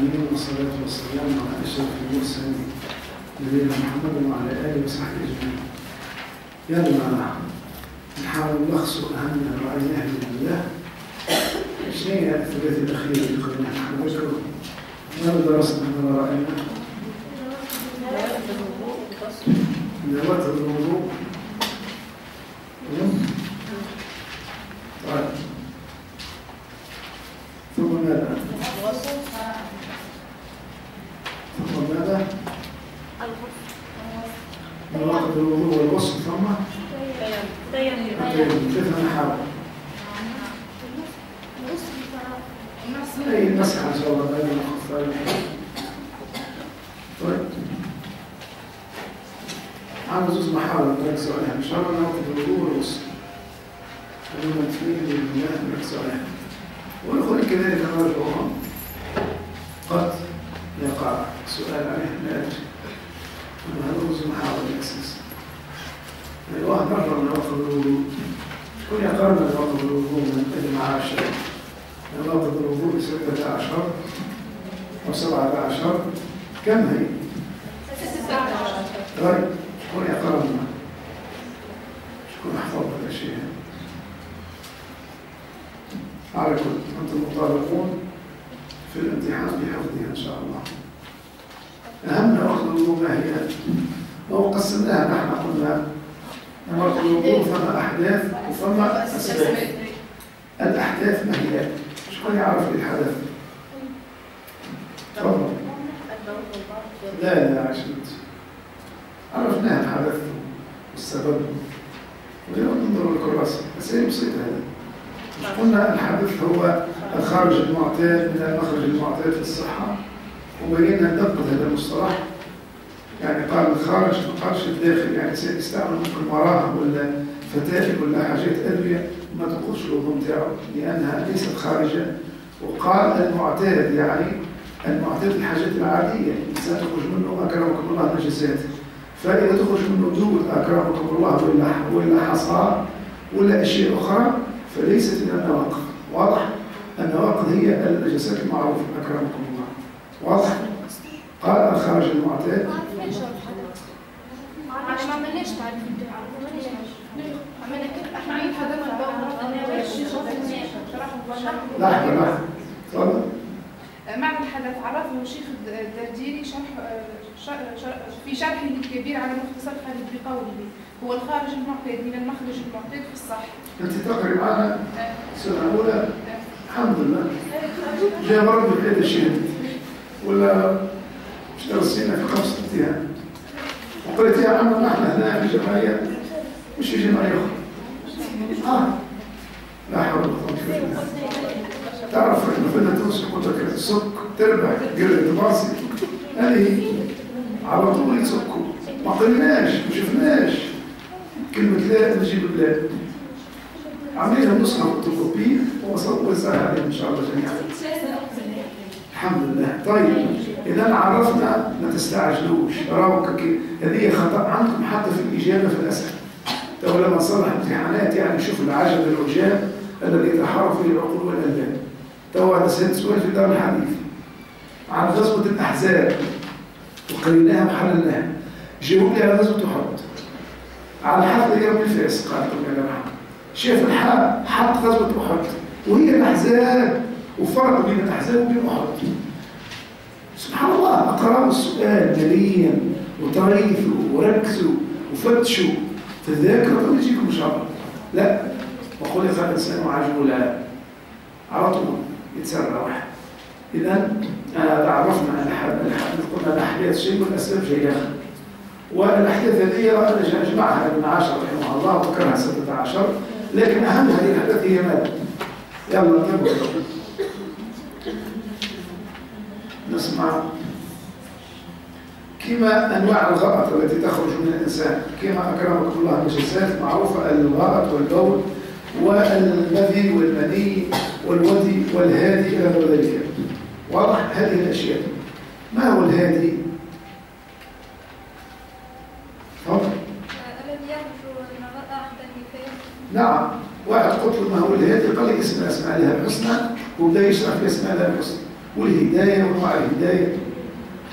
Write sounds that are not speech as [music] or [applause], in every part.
العالمين والصلاة والسلام على أشرف المرسلين نبينا محمد وعلى آله وصحبه أجمعين. يلا نحاول نلخص أهم ما رأيناه من الله. شنو هي الثلاث الأخيرة اللي قلنا نحن نذكره؟ أشياء أخرى فليست من النواقض واضح؟ النواقض هي النجاسات المعروفة أكرمكم الله واضح؟ قال الخارج المعتاد ما عملناش تعريف عملنا كده إحنا عين حدث لحظة لحظة تفضل معنى الحدث عرفه الشيخ الدرديري شرح شرح- في شرحه الكبير على مختصر خالد بقوله. هو الخارج المعتاد من المخرج المعتاد في الصح. أنت تقري معنا السنة الأولى. الحمد لله. جاء مرض بهذا الشيء. ولا درسينا في خمسة امتحان وقلت يا عم نحن هنا في جمعية. مش في جمعية أخرى. آه. لا حول ولا قوة إلا بالله. تعرف فينا تنسى قلت لك السك تربع قرد باسي هذه على طول يسكوا ما قلناش ما شفناش. كلمة لا نجيب لا. عملنا نسخة فوتوكوبية ووزعها عليهم إن شاء الله جميعا. الحمد لله. طيب إذا عرفنا ما تستعجلوش. كي- هذه خطأ عندكم حتى في الإجابة في الأسئلة. تو لما نصلح امتحانات يعني شوف العجب العجاب الذي يتحرك فيه العقول والألباب تو سألت سؤال في دار الحديث. عن غزوة الأحزاب. وقريناها وحللناها جاوب لي على غزوة أحد. على حد يوم الفاس قالتم يا جماعة شاف الحق حط غزوة أحد. وهي الأحزاب. وفرق بين الأحزاب وبين أحد. سبحان الله أقرأوا السؤال مليا وطريفوا وركزوا وفتشوا. الذاكرة طب يجيكم إن شاء الله. لا. وخلق الإنسان عجولا على طول يتسرع. واحد إذا عرفنا الحدث قلنا الأحداث شيء والأسباب شيء آخر والأحداث هذه جمعها ابن عشر رحمه الله وذكرها ستة عشر. لكن أهم هذه الأحداث هي ماذا؟ يلا نبدأ نسمع. كما أنواع الغائط التي تخرج من الإنسان. كما أكرمكم الله النجاسات معروفة الغائط والبول والمذي والمني والودي والهادي إلى غير ذلك. واضح هذه الأشياء. ما هو الهادي؟ نعم. واحد قلت له ما هو الهادي؟ قال لي اسم الاسماء لها الحسنى وبدا يشرح في اسماء لها الحسنى. والهداية وأنواع الهداية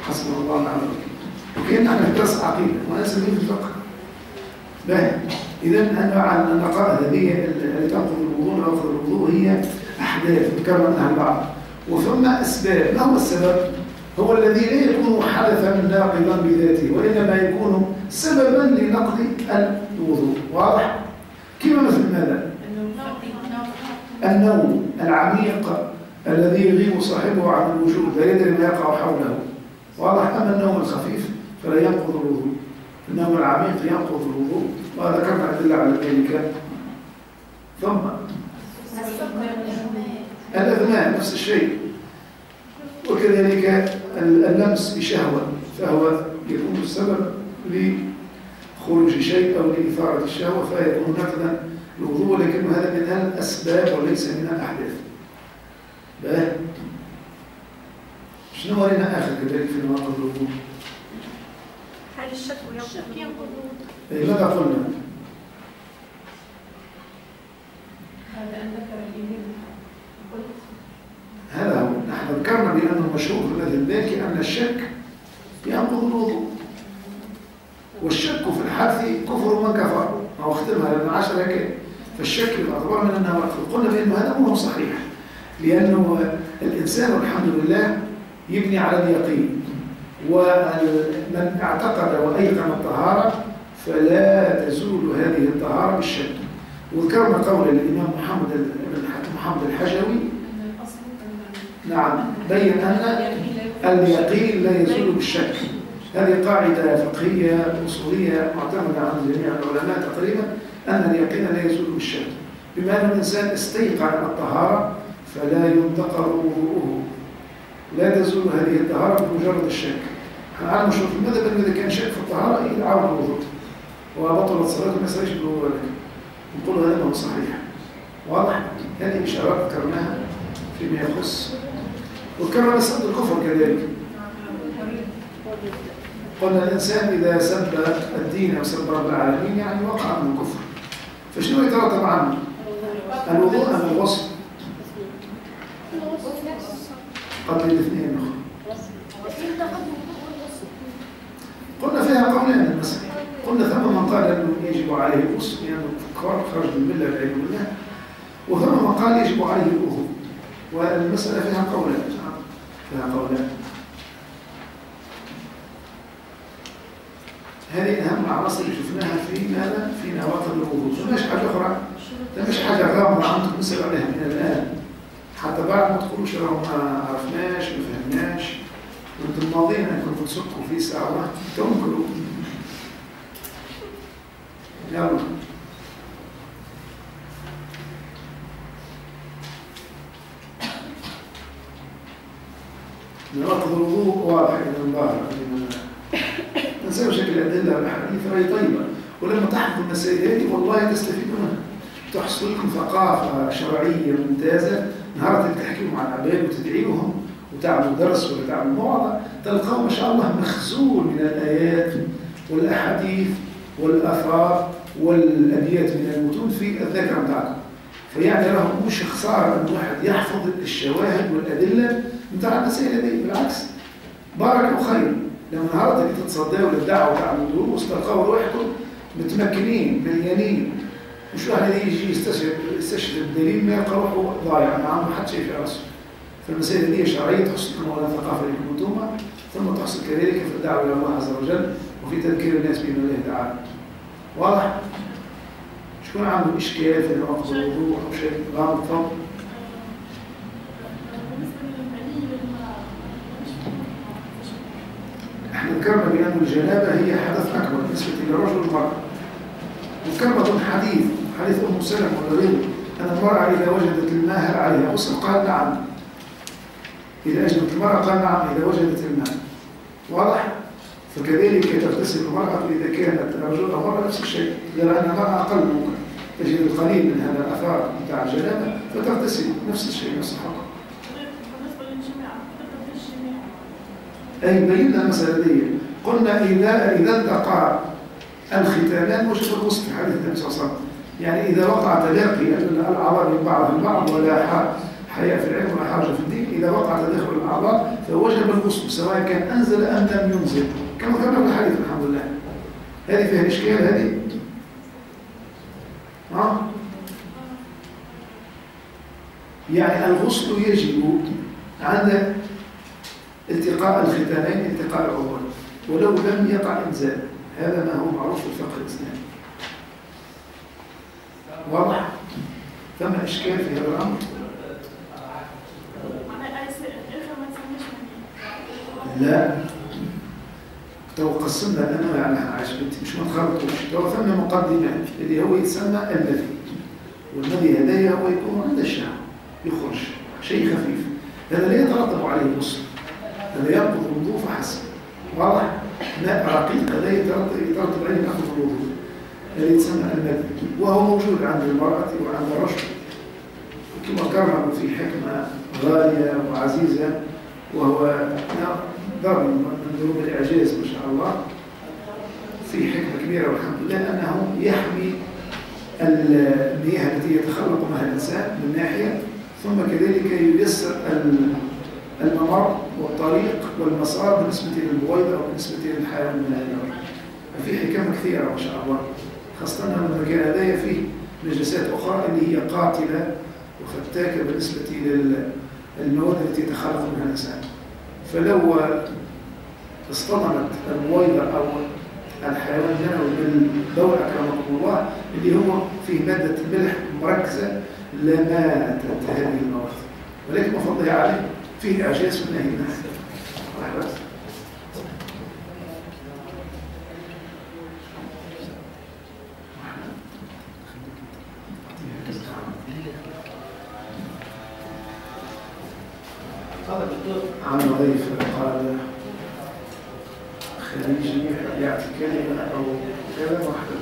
حسبنا الله ونعم الوكيل. إحنا في درس عقيدة وأنا سميت الفقه. باهي إذا أنواع النقاء هذه التي تنقض الوضوء تنقض الوضوء هي أحداث ذكرنا البعض. وثم أسباب ما هو السبب؟ هو الذي لا يكون حدثا ناقضا بذاته وإنما يكون سببا لنقض الوضوء. واضح؟ كما مثل ماذا؟ النوم العميق الذي يغيب صاحبه عن الوجود لا يدري ما يقع حوله. واضح؟ أما النوم الخفيف فلا ينقض الوضوء. النوم العميق ينقض الوضوء. وذكرنا أدلة على ذلك. ثم الأذمان نفس الشيء. وكذلك اللمس بشهوة. فهو يكون السبب لخروج شيء أو لإثارة الشهوة فيكون نقدا الوضوء لكن هذا من الأسباب وليس من الأحداث. باه. شنو ورينا آخر كذلك في نواقض الوضوء؟ هل الشك ينقض إيه، ماذا قلنا؟ هذا أن ذكر الإيمان. هذا هو. نحن ذكرنا بأنه مشهور في المالكي أن الشك ينقض الوضوء. والشك في الحدث كفر من كفر. أو اختمها لأن عشر هيك. فالشك يعتبر من النوافل قلنا بأنه هذا مو صحيح. لأنه الإنسان الحمد لله يبني على اليقين. ومن اعتقد وأيقن الطهارة فلا تزول هذه الطهارة بالشك وذكرنا قول الإمام محمد بن محمد الحجوي نعم. بين أن اليقين لا يزول بالشك. هذه قاعدة فقهية أصولية معتمدة عند جميع العلماء تقريبا أن اليقين لا يزول بالشك. بما أن الإنسان استيقن الطهارة فلا ينتقر وضوءه. لا تزول هذه الطهارة بمجرد الشك. إحنا عالم شوف المذهب أنه إذا كان شك في الطهارة يعاود الوضوء. وبطلت صلاته ما يسريش بالوضوء لك نقول هذا هو صحيح. واضح؟ هذه إشارات ذكرناها فيما يخص وذكرنا مسألة الكفر كذلك. قلنا الإنسان إذا سب الدين أو سب رب العالمين يعني وقع من الكفر. فشنو يترتب عنه؟ الوضوء أم الوصف؟ قبل الاثنين. قلنا فيها قولين المسألة قلنا ثم من قال أنه يجب عليه الغسل لأنه الكفار خرج من الملة والعياذ بالله. وثم من قال يجب عليه الوضوء. والمسألة فيها قولان فيها قولان هذه أهم العناصر اللي شفناها في ماذا؟ في نواقض الوضوء مش حاجة أخرى؟ ده مش حاجة غامضة عندكم نسأل عليها من الآن. حتى بعد ما تقولوش لو ما عرفناش ما فهمناش. وأنتم ماضيين انكم تسكوا في ساعة. تنكروا يلا. نواقض الوضوء واضح من الظاهر نسوي شكل الأدلة والأحاديث راهي طيبة ولما تحفظ المسائل هذه والله تستفيدوا منها تحصل لكم ثقافة شرعية ممتازة نهار تحكيهم مع العباد وتدعيهم وتعملوا درس ولا تعملوا موعظة تلقوا ما شاء الله مخزون من الآيات والأحاديث والآثار والأبيات من المتون في الذاكرة بتاعكم فيعني راه مش خسارة أن الواحد يحفظ الشواهد والأدلة بتاع المسائل دي؟ بالعكس. بارك وخير لما النهارده اللي تتصدقوا للدعوة وتعملوا دروس تلقوا روحكم متمكنين مليانين. مش واحد يجي يستشهد يستشهد الدليل ما يلقى روحه ضايع. ما عنده حد شيء في راسه فالمسائل دي شرعيه تحصل اولا ثقافة لكم أنتم ثم تحصل كذلك في الدعوة إلى الله عز وجل وفي تذكير الناس بما الله تعالى. واضح؟ شكون عنده إشكال في نواقض أو شيء؟ غامض تفضل إحنا ذكرنا بأن الجنابة هي حدث أكبر بالنسبة للرجل والمراه وذكرنا ضمن حديث حديث أم سلمة وغيره أن المرأة إذا وجدت الماء هل عليها غسل قال نعم. إذا أجنبت المرأة قال نعم إذا وجدت الماء واضح؟ فكذلك تغتسل المرأة إذا كانت رجل أو مراه نفس الشيء غير أن المرأة أقل. ممكن تجد القليل من هذا الأثار بتاع الجنابة فتغتسل نفس الشيء نفس الحكم أي بينا المسألة دي قلنا إذا إذا التقى الختانان وجب الغسل في حديث النبي صلى الله عليه وسلم. يعني إذا وقع تلاقي الأعضاء من بعض البعض ولا حياء في العلم ولا حرج في الدين إذا وقع تداخل الأعضاء فوجب الغسل سواء كان أنزل أم لم ينزل. كما ذكرنا في الحديث الحمد لله. هذه فيها إشكال هذه؟ ها؟ يعني الغسل يجب عند التقاء الختانين التقاء العضوين ولو لم يقع إنزال هذا ما هو معروف في الفقه الإسلامي واضح؟ ثم إشكال في هذا الأمر؟ لا. تو قسمنا أنا على عجبتي مش ما تخرطوش تو ثم مقدمة اللي هو يتسمى المذي والمذي هدايا هو يكون عند الشعب يخرج. شيء خفيف. هذا لا يترتب عليه الغسل هذا يربط الوضوء فحسب. واضح؟ ماء رقيق هذا يترتب عليه نقض الوضوء هذا يتسمى المذي وهو موجود عند المرأة وعند الرجل. كما ذكرنا في حكمة غالية وعزيزة وهو ضرب من ضروب الإعجاز ما شاء الله. في حكمة كبيرة والحمد لله أنه يحمي المياه التي يتخلق معها الإنسان من ناحية ثم كذلك ييسر الممر والطريق والمسار بالنسبة للبويضة أو بالنسبة للحيوان من النار ففي حكم كثيرة ما شاء الله خاصة أن المكان هذا فيه نجاسات أخرى اللي هي قاتلة وفتاكة بالنسبة للمواد التي يتخلق منها الإنسان. فلو اصطدمت البويضة أو الحيوان الجنوي بالبول أكرمكم الله اللي هو فيه مادة ملح مركزة لماتت هذه المواد ولكن ما فضلها عليه. فيه إعجاز في النهي الناس عن ضيف قال خليجي يعطي كلمة أو كلمة واحدة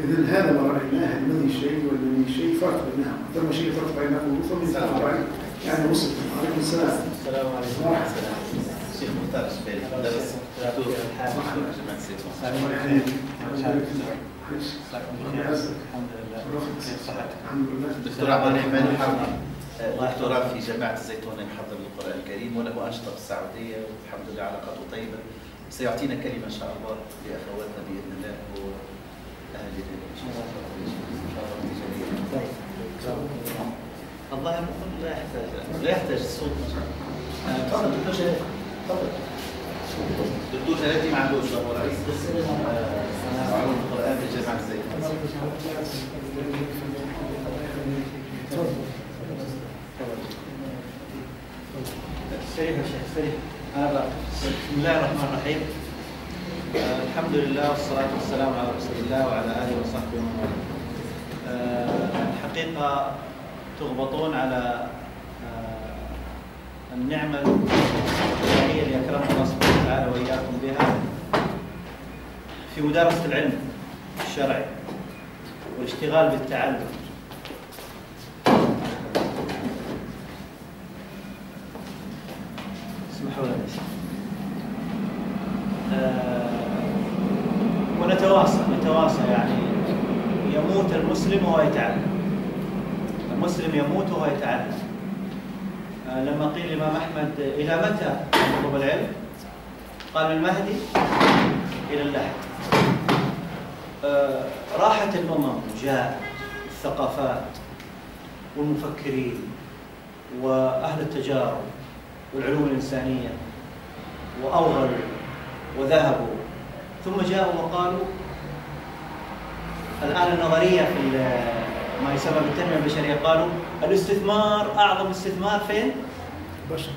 إذا هذا ما رأيناه المني شيء والمني شيء فرق بينهم ثم شيء فرق بينهم ثم يتفق عليه يعني وصل عليكم السلام السلام عليكم ورحمة الله الشيخ مختار الشبيلي درس دكتور الحمد لله دكتور عبد الرحمن الحربي دكتوراه في جامعة الزيتونة يحضر القرآن الكريم وله أنشطة في السعودية والحمد لله علاقاته طيبة سيعطينا كلمة إن شاء الله لأخواتنا بإذن الله وأهل الظاهر لا يحتاج لا يحتاج الصوت. تفضل. دكتور شريف تفضل دكتور جلالتي ما عندوش هو رئيس قسم علوم القرآن في جامعة الزيتونة سريع يا شيخ سريع بسم الله الرحمن الرحيم. آه، الحمد لله والصلاة والسلام على رسول الله وعلى آله وصحبه ومن والاه. آه، الحقيقة تغبطون على آه، النعمة الإلهية اللي أكرمنا الله سبحانه وتعالى وإياكم بها في مدارسة العلم الشرعي والاشتغال بالتعلم. اسمحوا لنا آه، ونتواصى نتواصى يعني. يموت المسلم وهو يتعلم. المسلم يموت وهو يتعلم. آه، لما قيل الإمام أحمد إلى متى يطلب العلم؟ قال المهدي إلى اللحد. آه، راحت الأمم وجاءت الثقافات والمفكرين وأهل التجارب. والعلوم الإنسانية وأوغلوا وذهبوا. ثم جاءوا وقالوا الآن النظرية في ما يسمى بالتنمية البشرية. قالوا الاستثمار أعظم استثمار فين؟ بشر.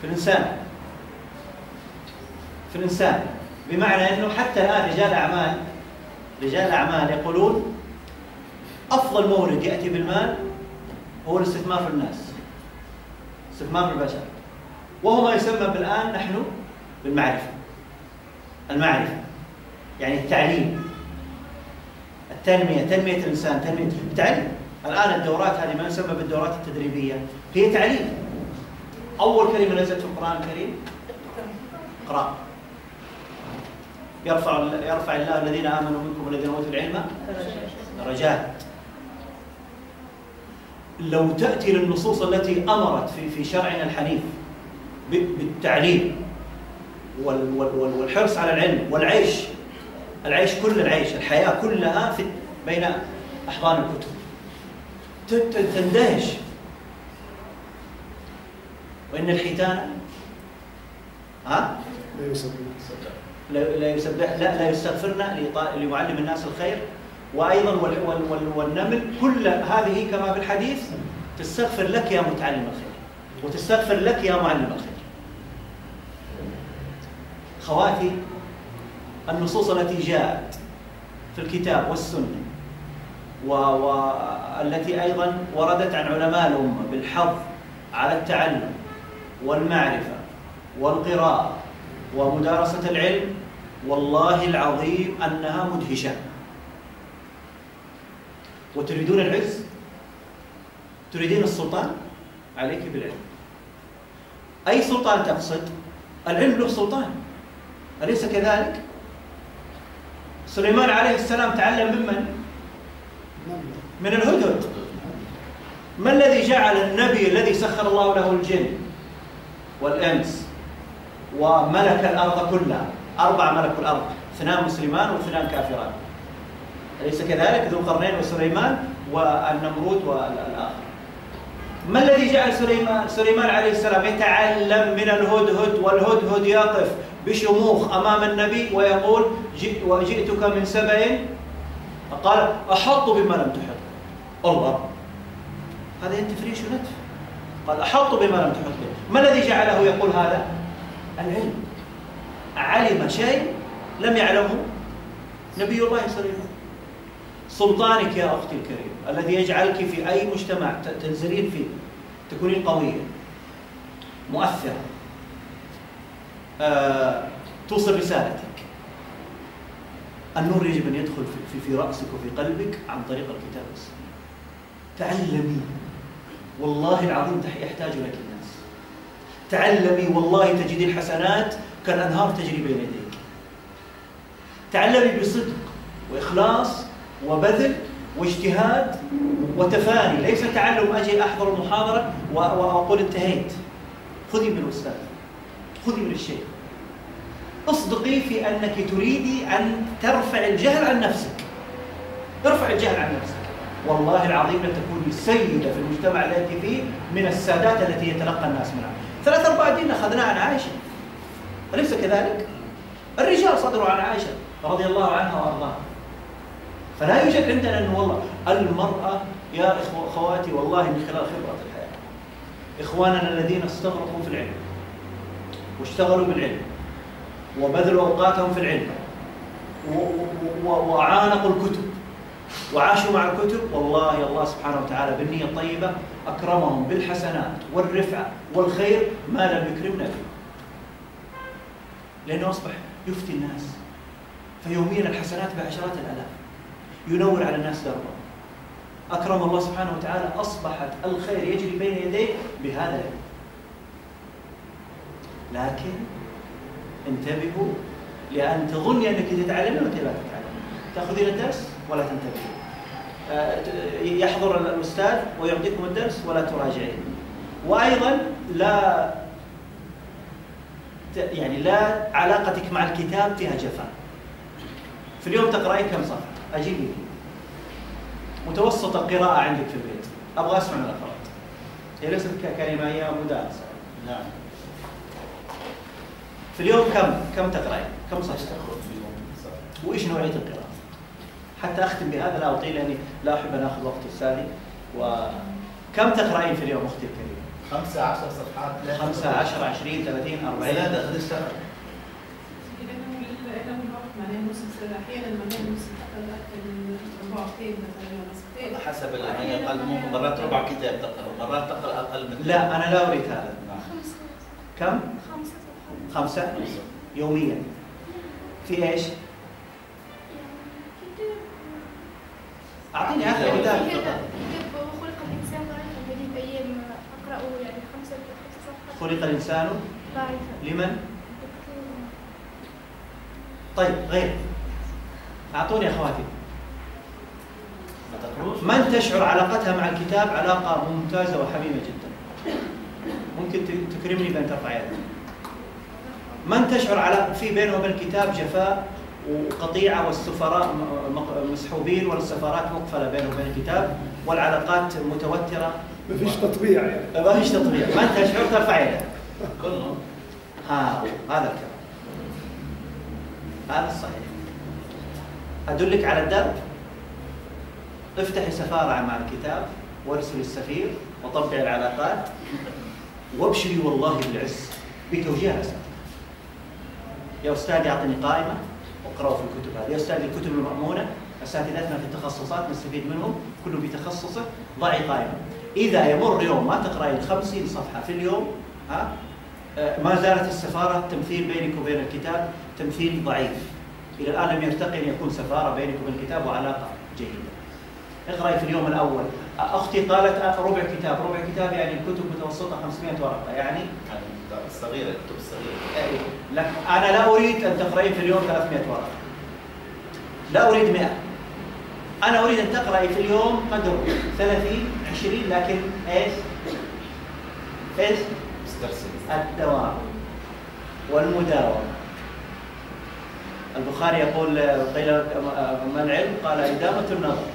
في الإنسان. في الإنسان. بمعنى أنه حتى الآن رجال أعمال رجال أعمال يقولون أفضل مورد يأتي بالمال هو الاستثمار في الناس. استثمار في البشر. وهو ما يسمى بالآن نحن بالمعرفة. المعرفة. يعني التعليم. التنمية. تنمية الإنسان تنمية التعليم الآن الدورات هذه ما يسمى بالدورات التدريبية. هي تعليم. أول كلمة نزلت في القرآن الكريم؟ اقرأ. يرفع يرفع الله الذين آمنوا منكم والذين أوتوا العلم درجات. لو تأتي للنصوص التي أمرت في في شرعنا الحنيف بالتعليم وال- وال- وال- والحرص على العلم والعيش. العيش كل العيش الحياة كلها في بين أحضان الكتب. تندهش. وإن الحيتان ها؟ لا لا يسبح لا لا يستغفرن لمعلم الناس الخير. وأيضا وال وال وال والنمل كل هذه كما في الحديث تستغفر لك يا متعلم الخير. وتستغفر لك يا معلم الخير. خواتي النصوص التي جاءت في الكتاب والسنة والتي أيضا وردت عن علماء الأمة بالحظ على التعلم والمعرفة والقراءة ومدارسة العلم والله العظيم أنها مدهشة. وتريدون العز؟ تريدين السلطان؟ عليك بالعلم. أي سلطان تقصد؟ العلم له سلطان. أليس كذلك؟ سليمان عليه السلام تعلم ممن؟ من الهدهد. ما الذي جعل النبي الذي سخر الله له الجن والإنس وملك الأرض كلها؟ أربع ملكوا الأرض اثنان مسلمان واثنان كافران. أليس كذلك؟ ذو القرنين وسليمان والنمرود والآخر. ما الذي جعل سليمان سليمان عليه السلام يتعلم من الهدهد والهدهد يقف بشموخ أمام النبي ويقول جئ وجئتك من سبأ. فقال أحط بما لم تحط. الله. هذا تفريش ونتف قال أحط بما لم تحط. به ما الذي جعله يقول هذا؟ العلم. علم شيء لم يعلمه نبي الله سليمان سلطانك يا أختي الكريمه الذي يجعلك في أي مجتمع تنزلين فيه تكونين قوية مؤثرة. آه، توصل رسالتك. النور يجب أن يدخل في, في, رأسك وفي قلبك عن طريق الكتاب والسنة. تعلمي. والله العظيم يحتاج لك الناس. تعلمي. والله تجدي الحسنات كالأنهار تجري بين يديك. تعلمي بصدق وإخلاص وبذل واجتهاد وتفاني. ليس تعلم أجي أحضر المحاضرة وأقول انتهيت. خذي من الاستاذ خذي من الشيخ. اصدقي في أنك تريدي أن ترفع الجهل عن نفسك. ارفع الجهل عن نفسك. والله العظيم لتكوني سيدة في المجتمع التي فيه من السادات التي يتلقى الناس منها. ثلاث أرباع دين أخذناها عن عائشة. أليس كذلك؟ الرجال صدروا عن عائشة رضي الله عنها وأرضاها. فلا يوجد عندنا أنه والله المرأة يا إخوة أخواتي والله من خلال خبرة الحياة. إخواننا الذين استغرقوا في العلم. واشتغلوا بالعلم وبذلوا أوقاتهم في العلم وعانقوا الكتب وعاشوا مع الكتب. والله الله سبحانه وتعالى بالنية الطيبة أكرمهم بالحسنات والرفعة والخير ما لم يكرمنا به لأنه أصبح يفتي الناس فيوميا الحسنات بعشرات الآلاف ينور على الناس دربهم. أكرم الله سبحانه وتعالى أصبحت الخير يجري بين يديه بهذا العلم. لكن انتبهوا لأن تظني أنك تتعلمين وأنت لا تتعلمين تأخذين الدرس ولا تنتبهين آه، يحضر الأستاذ ويعطيكم الدرس ولا تراجعين. وأيضا لا يعني لا علاقتك مع الكتاب فيها جفاء في اليوم تقرأين كم صفحة؟ أجيبي لي متوسط القراءة عندك في البيت. أبغى أسمع من الأخوات هي ليست ك- كلمة هي مدارسة. نعم. في اليوم كم كم تقرأين كم صفحة. وإيش نوعية القراءة؟ حتى أختم بهذا لا أطيل لأني لا أحب أن آخذ وقت استاذي وكم تقرأين في اليوم أختي الكريمه؟ خمسة عشر صفحات لا 5 10 20 30 40 زيادة خذ اشتغل لهم الوقت معناه نص ساعة أحيانا معناه نص أقل أكثر من ربعتين مثلا ولا صفحتين حسب يعني أقل ممكن مرات ربع كتاب تقرأ مرات تقرأ أقل من لا أنا لا أريد هذا نعم. خمسة كم؟ خمسة يوميا. في إيش؟ يعني كتاب أعطيني آخر كتاب. كتاب. كتاب كتاب خلق يعني الإنسان ضعيفا لمن؟ طيب غير. أعطوني أخواتي. من تشعر علاقتها مع الكتاب علاقة ممتازة وحميمه جدا؟ ممكن تكرمني بأن ترفع يدك. من تشعر على في بينه وبين الكتاب جفاء وقطيعة والسفراء مسحوبين والسفارات مقفلة بينه وبين الكتاب والعلاقات متوترة. ما فيش تطبيع يعني. ما فيش تطبيع. من تشعر ترفع يدك. كلهم ها هذا الكلام. هذا الصحيح. أدلك على الدرب. افتحي سفارة مع الكتاب وارسلي السفير وطبعي العلاقات وابشري والله بالعز. بتوجيه الأساتذة يا أستاذ يعطيني قائمة واقرأوا في الكتب هذه. يا أستاذ الكتب المأمونة أساتذتنا في التخصصات نستفيد منهم كل بتخصصه ضعي قائمة. إذا يمر يوم ما تقرأين 50 صفحة في اليوم ها؟ آه، ما زالت السفارة تمثيل بينك وبين الكتاب تمثيل ضعيف. إلى الآن لم يرتقي أن يكون سفارة بينك وبين الكتاب وعلاقة جيدة. اقرأي في اليوم الأول. آه، أختي قالت ربع كتاب ربع كتاب يعني الكتب متوسطة 500 ورقة يعني يعني؟ الصغيره الكتب الصغيره آه، لك أنا لا أريد أن تقرأين في اليوم 300 ورقة. لا أريد 100 أنا أريد أن تقرأي في اليوم قدر 30 20 لكن؟ إيش؟ مسترسل. الدوام والمداومة. البخاري يقول قيل ما العلم؟ قال إدامة النظر.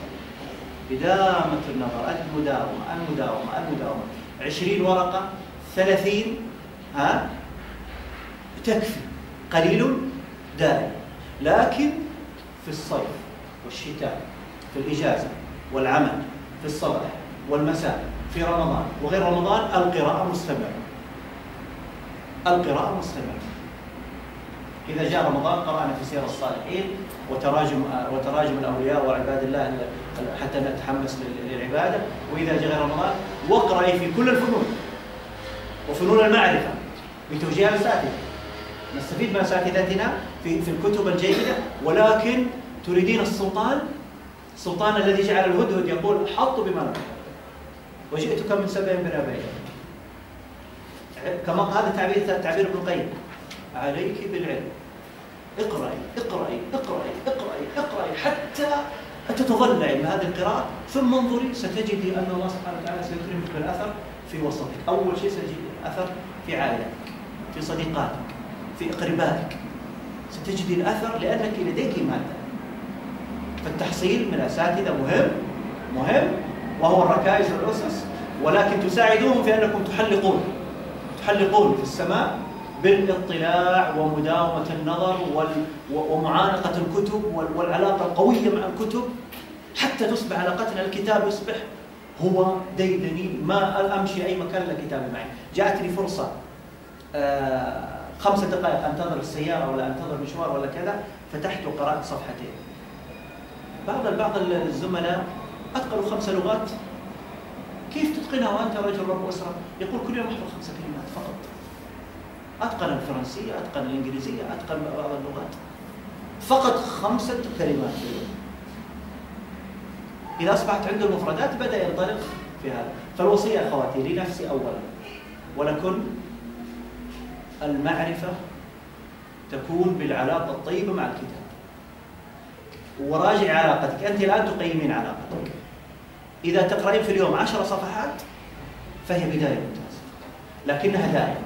إدامة النظر المداومة المداومة المداومة. 20 ورقة 30 ها؟ تكفي. قليل دائم. لكن في الصيف والشتاء في الإجازة والعمل في الصباح والمساء في رمضان. وغير رمضان القراءة مستمرة. القراءة مستمرة. إذا جاء رمضان قرأنا في سير الصالحين وتراجم وتراجم الأولياء وعباد الله حتى نتحمس لل- للعبادة. وإذا جاء غير رمضان واقرأي في كل الفنون. وفنون المعرفة. بتوجيه الأساتذة نستفيد من أساتذتنا في في الكتب الجيدة ولكن تريدين السلطان؟ السلطان الذي جعل الهدهد يقول حطوا تحط. وجئتك من سبع بنبيين كما هذا تعبير تعبير ابن القيم. عليك بالعلم اقرأي اقرأي اقرأي اقرأي اقرأي حتى تتضلعي من هذه القراءة ثم انظري ستجدي أن الله سبحانه وتعالى سيكرمك بالأثر في وسطك. أول شيء ستجد الأثر في عائلتك في صديقاتك في أقربائك. ستجدي الأثر لأنك لديك مادة. فالتحصيل من الأساتذة مهم مهم وهو الركائز والأسس ولكن تساعدوهم في أنكم تحلقون تحلقون في السماء بالاطلاع ومداومة النظر وال- و- ومعانقة الكتب وال- والعلاقة القوية مع الكتب. حتى تصبح علاقتنا الكتاب يصبح هو ديدني. ما أمشي أي مكان إلا كتابي معي. جاءتني فرصة خمس دقائق انتظر السياره ولا انتظر مشوار ولا كذا فتحت وقرأت صفحتين. بعض بعض الزملاء أتقنوا خمس لغات. كيف تتقنها وانت رجل رب أسرة؟ يقول كل يوم احفظ خمس كلمات فقط. أتقن الفرنسية، أتقن الإنجليزية، أتقن بعض اللغات. فقط خمسه كلمات في اليوم. إذا أصبحت عنده المفردات بدأ ينطلق في هذا. فالوصية أخواتي لنفسي أولا. ولكن المعرفة تكون بالعلاقة الطيبة مع الكتاب. وراجع علاقتك. أنت الآن تقيمين علاقتك. إذا تقرأين في اليوم عشر صفحات فهي بداية ممتازة. لكنها دائمة.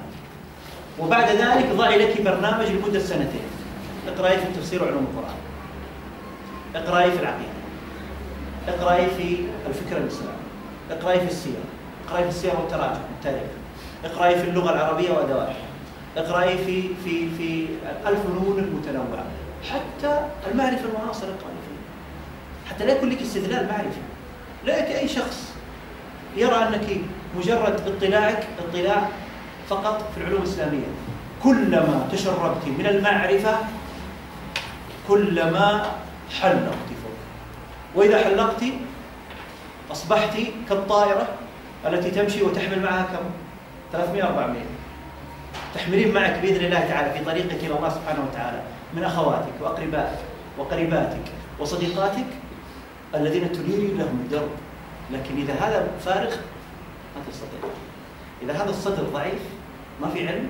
وبعد ذلك ضعي لك برنامج لمدة سنتين. اقرأي في التفسير وعلوم القرآن. اقرأي في العقيدة. اقرأي في الفكر الإسلامي. اقرأي في السيرة. اقرأي في السيرة والتراجم والتاريخ. اقرأي في اللغة العربية وأدواتها. اقرأي في في في الفنون المتنوعة. حتى المعرفة المعاصرة اقرأي فيه حتى لا يكون لك استدلال معرفي. لا أي شخص يرى أنك مجرد اطلاعك اطلاع فقط في العلوم الإسلامية. كلما تشربت من المعرفة كلما حلقت فوق. وإذا حلقت أصبحت كالطائرة التي تمشي وتحمل معها كم؟ 300 400 تحملين معك بإذن الله تعالى في طريقك إلى الله سبحانه وتعالى من أخواتك وأقربائك وقريباتك وصديقاتك الذين تنيرين لهم الدرب. لكن إذا هذا فارغ ما تستطيع. إذا هذا الصدر ضعيف ما في علم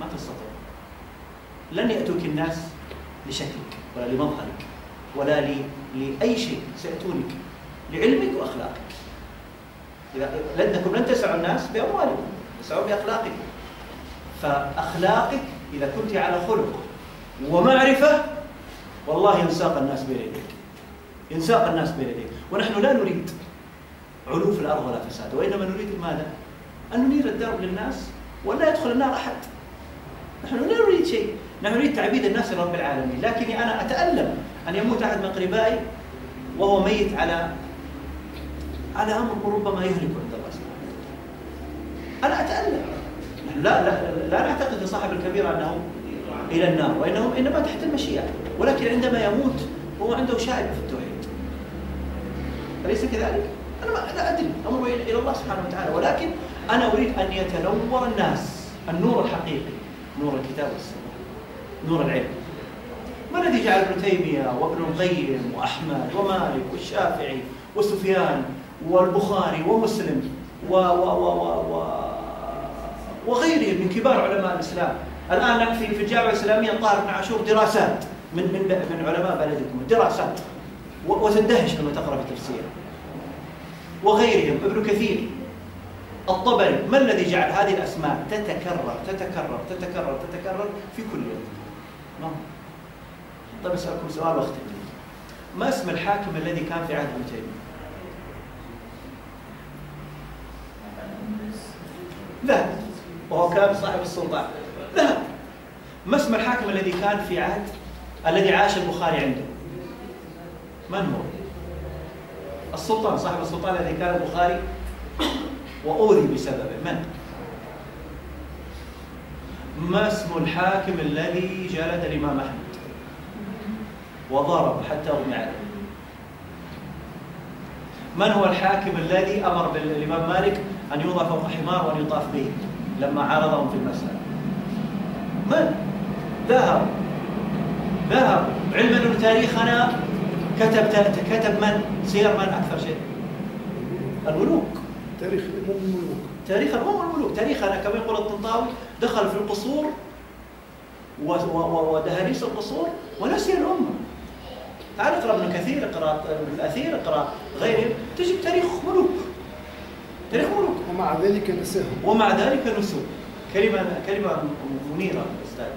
ما تستطيع. لن يأتوك الناس لشكلك ولا لمظهرك ولا ل- لأي شيء. سيأتونك لعلمك وأخلاقك. إذا لأنكم لن تسعوا الناس بأموالكم تسعوا بأخلاقكم. فأخلاقك إذا كنت على خلق ومعرفة والله ينساق الناس بين يديك. ينساق الناس بين يديك. ونحن لا نريد علو في الأرض ولا فساد وإنما نريد ماذا؟ أن ننير الدرب للناس ولا يدخل النار أحد. نحن لا نريد شيء. نحن نريد تعبيد الناس لرب العالمين. لكني أنا أتألم أن يموت أحد من أقربائي وهو ميت على على أمر ربما يهلك عند الله سبحانه وتعالى أنا أتألم. لا لا لا نعتقد لصاحب الكبيرة أنه إلى النار وإنه إنما تحت المشيئة ولكن عندما يموت هو عنده شائبة في التوحيد. أليس كذلك؟ أنا ما لا أدري. أمره إلى الله سبحانه وتعالى. ولكن أنا أريد أن يتنور الناس النور الحقيقي نور الكتاب والسنة نور العلم. ما الذي جعل ابن تيمية وابن القيم وأحمد ومالك والشافعي وسفيان والبخاري ومسلم و و و و و وغيرهم من كبار علماء الإسلام. الآن في في الجامعة الإسلامية طاهر بن عاشور دراسات من من من علماء بلدكم. دراسات. وتندهش لما تقرأ في تفسيره وغيرهم. ابن كثير. الطبري. ما الذي جعل هذه الأسماء تتكرر تتكرر تتكرر تتكرر في كل يوم؟ ما؟ طيب أسألكم سؤال وأختم. ما اسم الحاكم الذي كان في عهد ابن تيمية؟ ذهب وهو كان صاحب السلطان. ذهب. ما اسم الحاكم الذي كان في عهد؟ الذي عاش البخاري عنده؟ من هو؟ السلطان صاحب السلطان الذي كان البخاري. وأوذي بسببه. من؟ ما اسم الحاكم الذي جلد الإمام أحمد؟ وضرب حتى أغمي عليه. من هو الحاكم الذي أمر بالإمام مالك أن يوضع فوق حمار وأن يطاف به؟ لما عارضهم في المسألة. من؟ ذهب. ذهب. علما أن تاريخنا كتب كتب من؟ سير من أكثر شيء؟ الملوك. تاريخ الامم الملوك. تاريخ الأمم والملوك تاريخنا كما يقول الطنطاوي دخل في القصور و- و- و- ودهاليز القصور ونسي الأمة. تعال اقرأ ابن كثير اقرأ ابن الأثير اقرأ غيرهم. تجد تاريخ ملوك. تاريخ ملوك ومع ذلك نساهم ومع ذلك نسوا كلمة كلمة منيرة أستاذ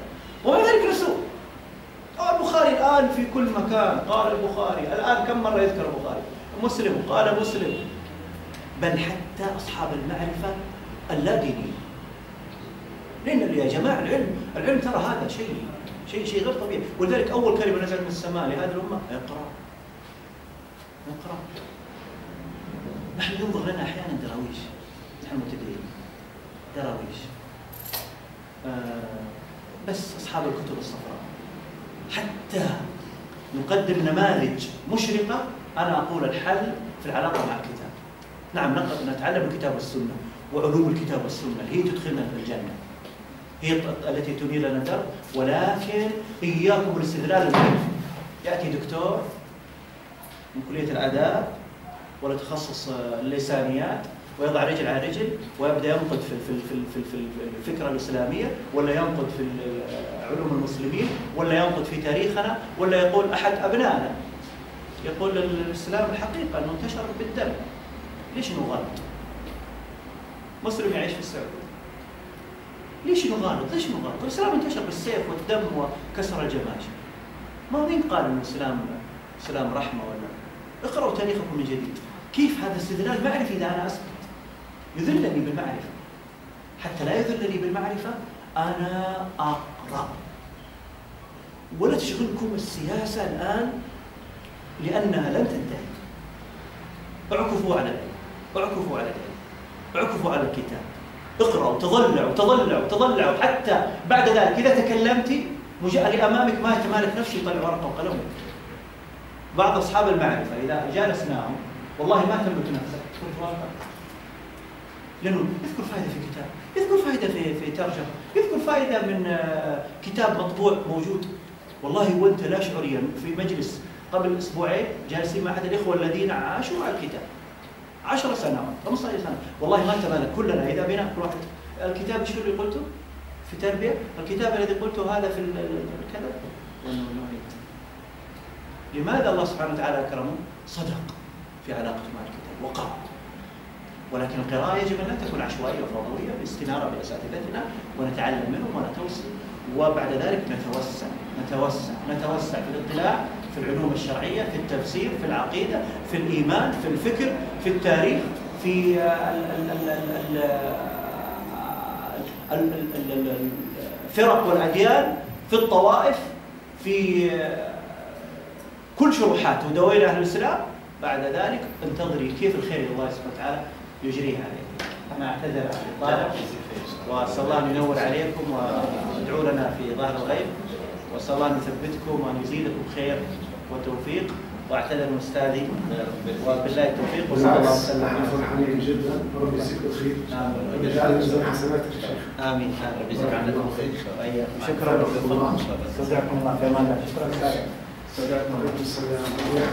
ومع ذلك نسوا آه، البخاري الآن في كل مكان. قال البخاري الآن كم مرة يذكر البخاري؟ مسلم. قال مسلم. بل حتى أصحاب المعرفة اللادينية لأن يا جماعة العلم العلم ترى هذا شيء شيء شيء غير طبيعي. ولذلك أول كلمة نزلت من السماء لهذه الأمة اقرأ. اقرأ. نحن ينظر لنا أحيانا دراويش نحن مبتدئين دراويش آه بس أصحاب الكتب الصفراء. حتى نقدم نماذج مشرقة أنا أقول الحل في العلاقة مع الكتاب. نعم نتعلم الكتاب والسنة وعلوم الكتاب والسنة. هي تدخلنا في الجنة. هي التي تنير لنا الدرب. ولكن إياكم بالاستدلال المعرفي يأتي دكتور من كلية الآداب ولا تخصص آه، اللسانيات ويضع رجل على رجل ويبدأ ينقد في في في في الفكرة الإسلامية ولا ينقد في ال- علوم المسلمين ولا ينقد في تاريخنا ولا يقول أحد أبنائنا يقول الإسلام الحقيقة أنه انتشر بالدم ليش نغالط؟ مسلم يعيش في السعودية ليش نغالط؟ ليش نغالط؟ الإسلام انتشر بالسيف والدم وكسر الجماجم ما مين قال انه الإسلام الإسلام رحمة ولا اقرأوا تاريخكم من جديد كيف هذا استدلال معرفي إذا أنا أسكت؟ يذلني بالمعرفة. حتى لا يذلني بالمعرفة أنا أقرأ. ولا تشغلكم السياسة الآن لأنها لن تنتهي. اعكفوا على العلم اعكفوا على العلم اعكفوا على الكتاب. اقرأوا تضلعوا تضلعوا تضلعوا. حتى بعد ذلك إذا تكلمتي مجاء اللي أمامك ما يتمالك نفسه يطلع ورقة وقلم. بعض أصحاب المعرفة إذا جالسناهم والله ما تملك نفسك. تذكر ورقة لأنه يذكر فائدة في كتاب يذكر فائدة في في ترجمة. يذكر فائدة من آه، كتاب مطبوع موجود. والله وأنت لا شعوريا. في مجلس قبل أسبوعين جالسين مع أحد الإخوة الذين عاشوا على الكتاب. عشر سنوات 15 سنة والله ما تمالك كلنا إذا بينا كل واحد. الكتاب شو اللي قلته؟ في تربية. الكتاب الذي قلته هذا في كذا لماذا الله سبحانه وتعالى أكرمه؟ صدق. في علاقته مع الكتاب وقرأ ولكن القراءة يجب أن لا تكون عشوائية وفوضوية باستنارة بأساتذتنا ونتعلم منهم ونتوسع وبعد ذلك نتوسع نتوسع نتوسع في الاطلاع في العلوم الشرعية في التفسير في العقيدة في الإيمان في الفكر في التاريخ في ال- ال- ال- ال- ال- ال- ال- الفرق والأديان في الطوائف في كل شروحات. ودوائر أهل الإسلام بعد ذلك انتظري كيف الخير الله سبحانه وتعالى يجريها عليك. أنا أعتذر عن الإطالة وأسأل الله أن ينور عليكم وادعوا لنا في ظهر الغيب. وأسأل الله أن يثبتكم وأن يزيدكم خير وتوفيق. وأعتذر من أستاذي. وبالله التوفيق. وصلى الله وسلم. نحن فرحانين جدا. ربي يجزيك الخير ويجعل ميزان حسناتك يا شيخ آمين. ربي يجزيك عنكم خير. وإياكم شكرا. استودعكم الله في أمان الله. شكرا. استودعكم الله وعليكم السلام ورحمة الله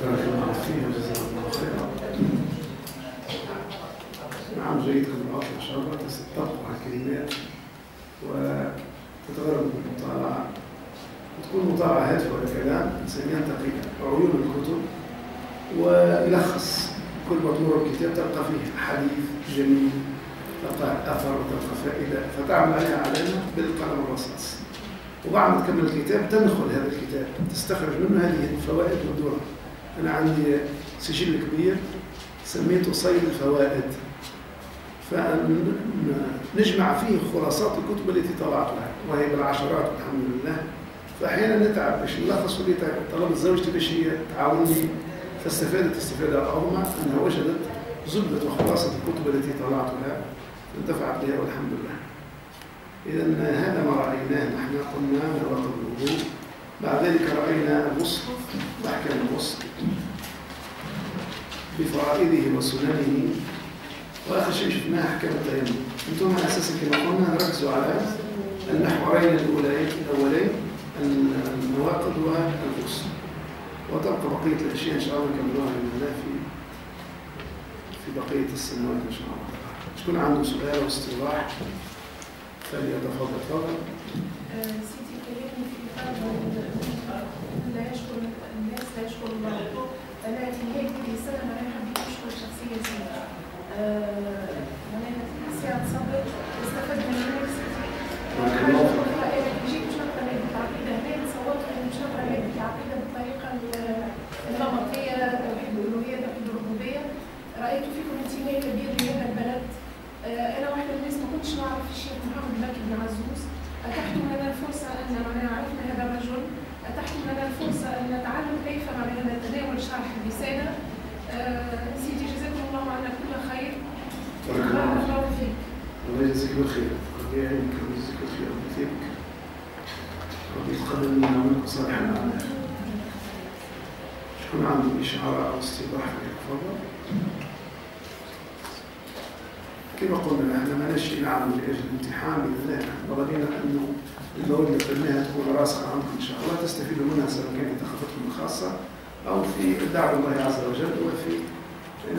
بارك الله فيك وجزاك الله خيرا نعم جيدكم تتطبق على الكلمات وتتغرب بالمطالعة وتكون مطالعة هادفة ولا الإنسان ينتقي عيون الكتب. ويلخص كل مطلوب الكتاب تلقى فيه حديث جميل تلقى أثر وتلقى فائدة فتعمل عليها علامة بالقلم الرصاص. وبعد ما تكمل الكتاب تدخل هذا الكتاب تستخرج منه هذه الفوائد والدرر أنا عندي سجل كبير سميته صيد الفوائد. فنجمع فيه خلاصات الكتب التي طلعت لها وهي بالعشرات الحمد لله. فأحيانا نتعب باش نلخص ولي طلبت زوجتي باش هي تعاوني فاستفادت استفادة عظمى أنها وجدت زبدة وخلاصة الكتب التي طلعت لها انتفعت بها والحمد لله. إذا هذا ما رأيناه نحن قلنا نواقض الوضوء بعد ذلك رأينا الغسل وأحكام الغسل بفرائضه وسننه وآخر شيء شفناه أحكام التيمم أنتم أساسا كما قلنا نركزوا على المحورين الأولين الأولين النواقض والغسل وتبقى بقية الأشياء إن شاء الله نكملوها بإذن الله في في بقية السنوات إن شاء الله. شكون عنده سؤال أو استطلاع فليتفضل. تفضل سيدي كلمني في هذا لا يشكر الناس لا يشكر الله أنا في هذه السنة أنا حبيت اشكر شخصيا سيدي معناها سعد صبر استفدت من منك سيدي حاجة أخرى أنا جيت مش نقرا ماده العقيده هنا تصورت اني مش نقرا ماده العقيده بالطريقة النمطيه توحيد الالوهيه توحيد الربوبيه رايت فيكم انتماء كبير لهذا البلد أنا واحدة من الناس ما كنتش نعرف الشيخ محمد مكي بن عزوز اتحتم لنا الفرصه ان معناها عرفنا هذا الرجل اتحتم لنا الفرصه ان نتعلم كيف معناها نتناول شرح الرساله آه، سيدي جزاكم الله عنا كل خير بارك الله بارك فيك. الله فيك الله يجزيك بالخير ربي يعينك ربي يجزيك بالخير ربي يثيبك يتقبل منا ومنكم صالح الأعمال شكون عنده إشعار أو استيضاح فليتفضل كما قلنا إحنا ما نشي نعمل لاجل الامتحان باذن الله رضينا انه المواد اللي قلناها تكون راسخه عندكم إن شاء الله. تستفيدوا منها سواء كانت ثقافتكم الخاصه أو في دعوة الله عز وجل وفي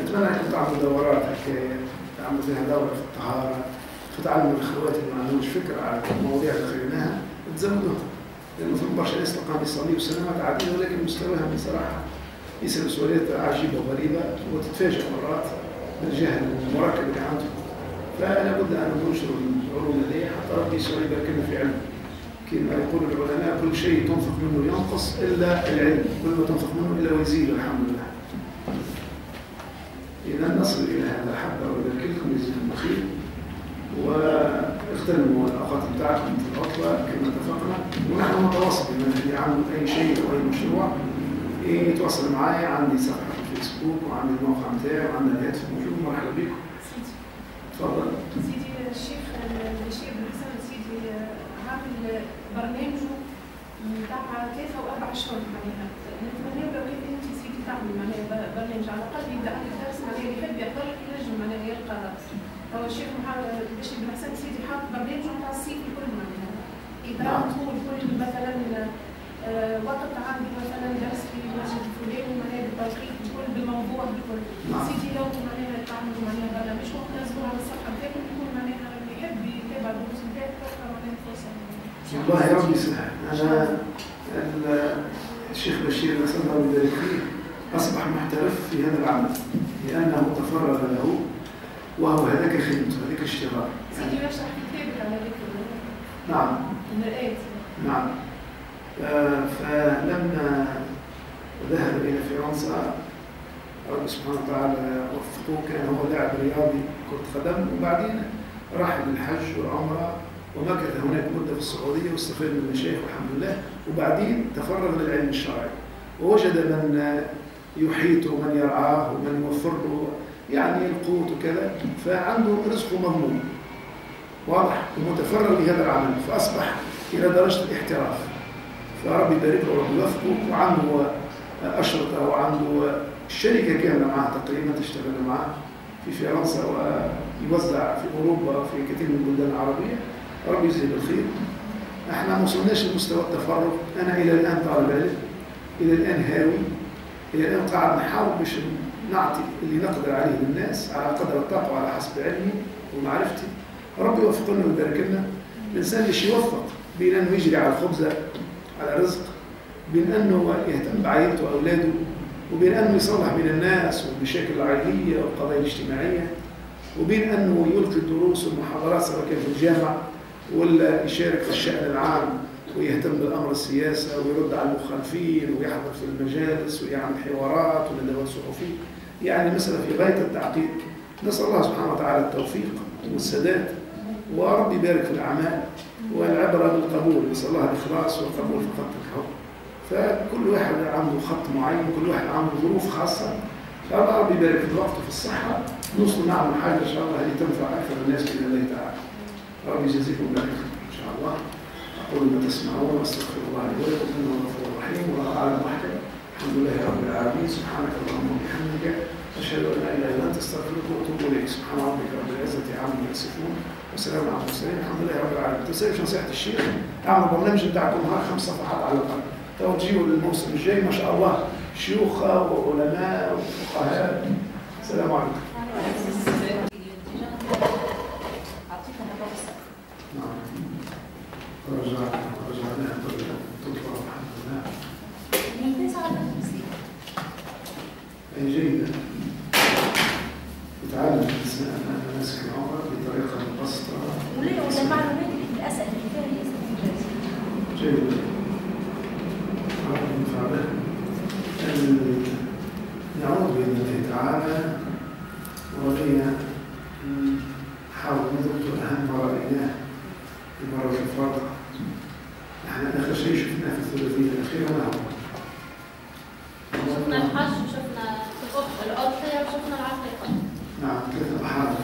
نتمنى انكم تعملوا دورات حكايه تعملوا فيها دورة في الطهارة فتعلموا الاخوات اللي ما عندهمش فكره على المواضيع اللي خليناها تزودوها لأنه في ناس تلقاهم يصلي سنوات عديده ولكن مستواهم بصراحة يسال سؤالات عجيبة وغريبة وتتفاجئ مرات بالجهل المركب اللي عندهم فلا بد أن ننشر العلوم هذه حتى ربي سبحانه يبارك لنا في علم. كما يقول العلماء كل شيء تنفق منه ينقص إلا العلم كل ما تنفق منه إلا ويزيد الحمد لله. إذا نصل إلى هذا حتى ويبارك لكم ويجزيكم بخير واغتنموا الأوقات بتاعتكم في العطلة كما اتفقنا. ونحن نتواصل بمن اللي عنده أي شيء أو أي مشروع. يتواصل معي عندي صفحة في الفيسبوك وعندي الموقع بتاعي وعندي الهاتف موجود مرحبا بكم تفضل. سيدي الشيخ البشير بن حسن سيدي عامل برنامجه بتاع ثلاثة وأربع أشهر معناها. نتمنى لو كان أنت سيدي تعمل معناها برنامج على الأقل. يبدأ عندك درس معناها اللي يحب يحضر ينجم معناها يلقى هو الشيخ محمد البشير بن حسن سيدي حاط برنامجه بتاع الصيف الكل معناها إدارته الكل مثلا آه، وقت عندي مثلا درس في المسجد الفلاني معناها بالتوقيت الكل بالموضوع نعم. سيدي لو معناها تعملوا معناها برنامج وقت نزلوه على الصفحه بتاعكم يكون معناها يحب يتابع دروس نتاعك ولا فرصه والله ربي يسهل أنا ال- الشيخ بشير نسال الله يبارك فيه أصبح محترف في هذا العمل لأنه تفرغ له وهو هذاك خدمته هذاك اشتغال سيدي يشرح كتابك على ال- نعم. المرآة نعم. آه، فلما ذهب إلى فرنسا. رب سبحانه وتعالى وفقه كان هو لاعب رياضي كرة قدم وبعدين راح للحج والعمرة ومكث هناك مدة في السعودية واستفاد من المشايخ والحمد لله. وبعدين تفرغ للعلم الشرعي ووجد من يحيطه ومن يرعاه ومن يوفر له يعني القوت وكذا فعنده رزقه مضمون واضح ومتفرغ لهذا العمل فأصبح إلى درجة الاحتراف. فربي يبارك له وربي يوفقه وعنده أشرطة وعنده شركة كاملة معه تقريبا تشتغل معه في فرنسا ويوزع في أوروبا في كثير من البلدان العربية. ربي يجزيه بالخير. إحنا ما وصلناش لمستوى التفرغ. أنا إلى الآن طالب علم إلى الآن هاوي إلى الآن قاعد نحاول باش نعطي اللي نقدر عليه للناس على قدر الطاقة وعلى حسب علمي ومعرفتي. ربي يوفقنا ويبارك لنا الإنسان مش يوفق بين أنه يجري على الخبزة على رزق بين أنه يهتم بعائلته وأولاده وبين أنه يصلح بين الناس والمشاكل العائلية والقضايا الاجتماعية وبين أنه يلقي الدروس والمحاضرات سواء كان في الجامعة ولا يشارك في الشأن العام ويهتم بالأمر السياسة ويرد على المخالفين ويحضر في المجالس ويعمل حوارات وندوات صحفية. يعني مسألة في غاية التعقيد. نسأل الله سبحانه وتعالى التوفيق والسداد. ورب يبارك في الأعمال والعبرة بالقبول. نسأل الله الإخلاص والقبول فقط الحب. فكل واحد عنده خط معين كل واحد عنده ظروف خاصة. فالله رب يبارك في الوقت وفي الصحة. نوصل نعمل حاجة إن شاء الله هذه تنفع أكثر الناس بإذن الله تعالى. رب يجازيكم بالخير إن شاء الله. أقول ما تسمعون وأستغفر الله لي ولكم إنه غفور رحيم والله أعلم وحده الحمد لله رب العالمين. سبحانك اللهم وبحمدك. أشهد أن لا إله إلا أنت أستغفرك وأتوب إليك. سبحان ربك رب العزة عما يصفون. وسلام على المرسلين. الحمد لله رب العالمين. تنساش نصيحة الشيخ؟ اعملوا برنامج بتاعكم نهار خمس صفحات على الأقل. تو تجيبوا للموسم الجاي ما شاء الله شيوخ وعلماء وفقهاء. السلام عليكم. جيدة؟ يتعلم الإنسان أن مناسك العمر بطريقة مبسطة. وليه؟ ولا المعلومات اللي الاسئله اللي فيها هي استنتاج ال- نعود بإذن الله تعالى ولينا نحاول نذكر أهم ما رأيناه في مرة الفرق. نحن آخر شيء شفناه في الثلاثين الأخيرة ما هو؟ شفنا الحج وشفنا الأضحية وشفنا العقيقة. نعم ثلاثة محاضر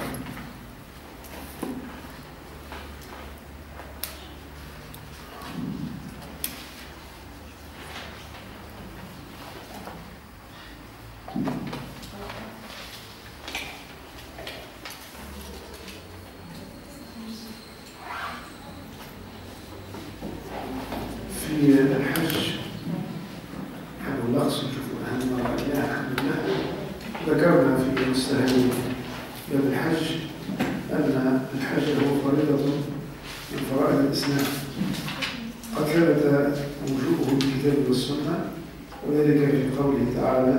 في الحج حلو اللغز نشوفوا أهم ما رأيناه الحمد لله ذكرنا في مستهل باب الحج أن الحج هو فريضة من فرائض الإسلام قد ثبت وجوبه بالكتاب والسنة وذلك في قوله تعالى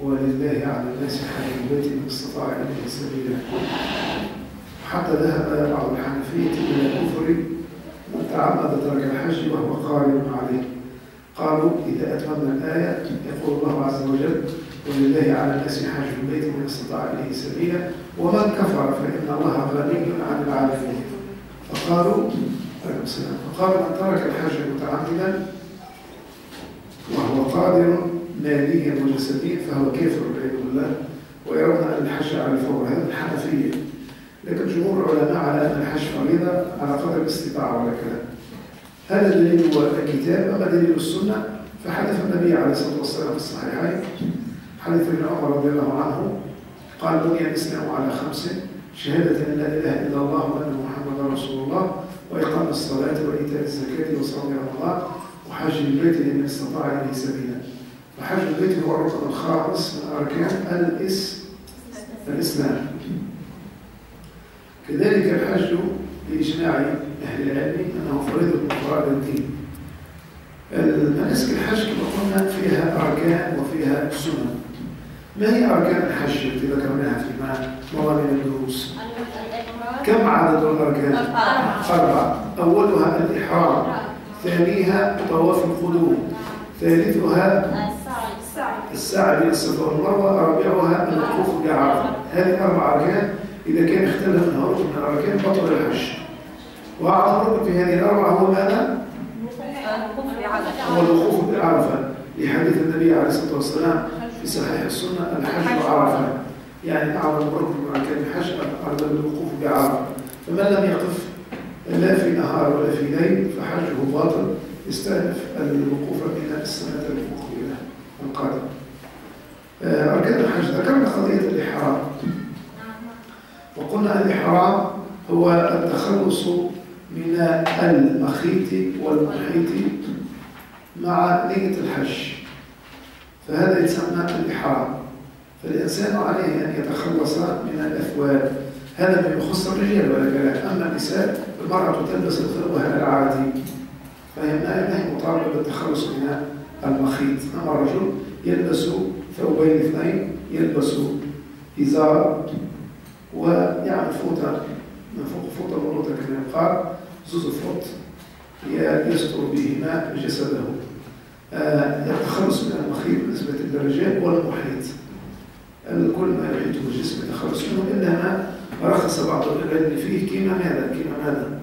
ولله على الناس حج البيت من استطاع إليه سبيلا. حتى ذهب بعض الحنفية إلى كفر من تعمد ترك الحج وهو قائم عليه. قالوا إذا أتممنا الآية يقول الله عز وجل ولله على الناس حج البيت من استطاع إليه سبيلا. ومن كفر فإن الله غني عن العالمين فقالوا السلام فقالوا من ترك الحج متعمدا وهو قادر ماليا وجسديا فهو كافر والعياذ بالله ويرون أن الحج على الفور هذا الحنفية. لكن جمهور العلماء على أن الحج فريضة على قدر الاستطاعة ولا كلام هذا دليل الكتاب أما دليل السنة فحدث النبي عليه الصلاة والسلام في الصحيحين حديث ابن عمر رضي الله عنه قال بني الإسلام على خمس شهادة أن لا إله إلا الله وأن محمدا رسول الله وإقام الصلاة وإيتاء الزكاة وصوم رمضان وحج البيت لمن استطاع إليه سبيلا. وحج البيت هو الركن الخامس من أركان الإس الإسلام. كذلك الحج بإجماع أهل العلم أنه فريضة من فرائض الدين. المناسك الحج كما قلنا فيها أركان وفيها سنن. ما هي أركان الحج التي ذكرناها فيما مضى من الدروس؟ كم عدد الأركان؟ أربعة. أولها الإحرام. ثانيها طواف القدوم ثالثها السعي بين الصفا والمروة رابعها الوقوف بعرفة هذه أربع أركان إذا كان اختلف ركن من الأركان بطل الحج وأعظم ركن في هذه الأربعة هو ماذا؟ هو الوقوف بعرفة لحديث النبي عليه الصلاة والسلام في صحيح السنة الحج عرفة يعني أعظم ركن من أركان الحج الوقوف بعرفة فمن لم يقف لا في نهار ولا في ليل فحجه باطل. يستأنف الوقوف من السنة المقبلة. القادمة آه، أركان الحج. ذكرنا قضية الإحرام. وقلنا الإحرام هو التخلص من المخيط والمحيط مع نية الحج. فهذا يسمى الإحرام. فالإنسان عليه أن يتخلص من الأثواب هذا ما يخص الرجال ولا كلام أما النساء المرأة تلبس ثوبها العادي. فهي ما هي مطالبة بالتخلص من المخيط. أما الرجل يلبس ثوبين اثنين يلبس إزار ويعمل فوطة من فوق فوطة بروطة كما يقال زوز فوط يستر بهما جسده. آه، التخلص من المخيط بالنسبة للرجال والمحيط الكل ما يحيطه الجسم يتخلص منه إلا رخص بعض العلم فيه كما ماذا كما ماذا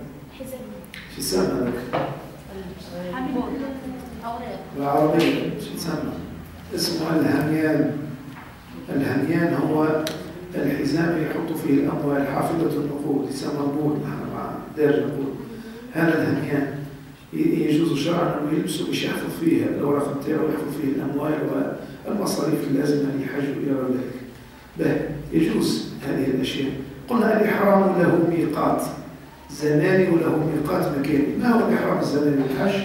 في سامة لك بالعربية شو تسمى اسمه الهميان. الهميان هو الحزام يحط فيه الأموال حافظة النقود يسمى بود نحن مع دارج نقول هذا الهميان. يجوز شرعا أنه يلبسه باش يحفظ فيه الأوراق بتاعه ويحفظ فيه الأموال والمصاريف اللازمة لحج إلى ذلك. به يجوز هذه الأشياء. قلنا الإحرام له ميقات زماني وله ميقات مكاني ما هو الإحرام الزماني للحج؟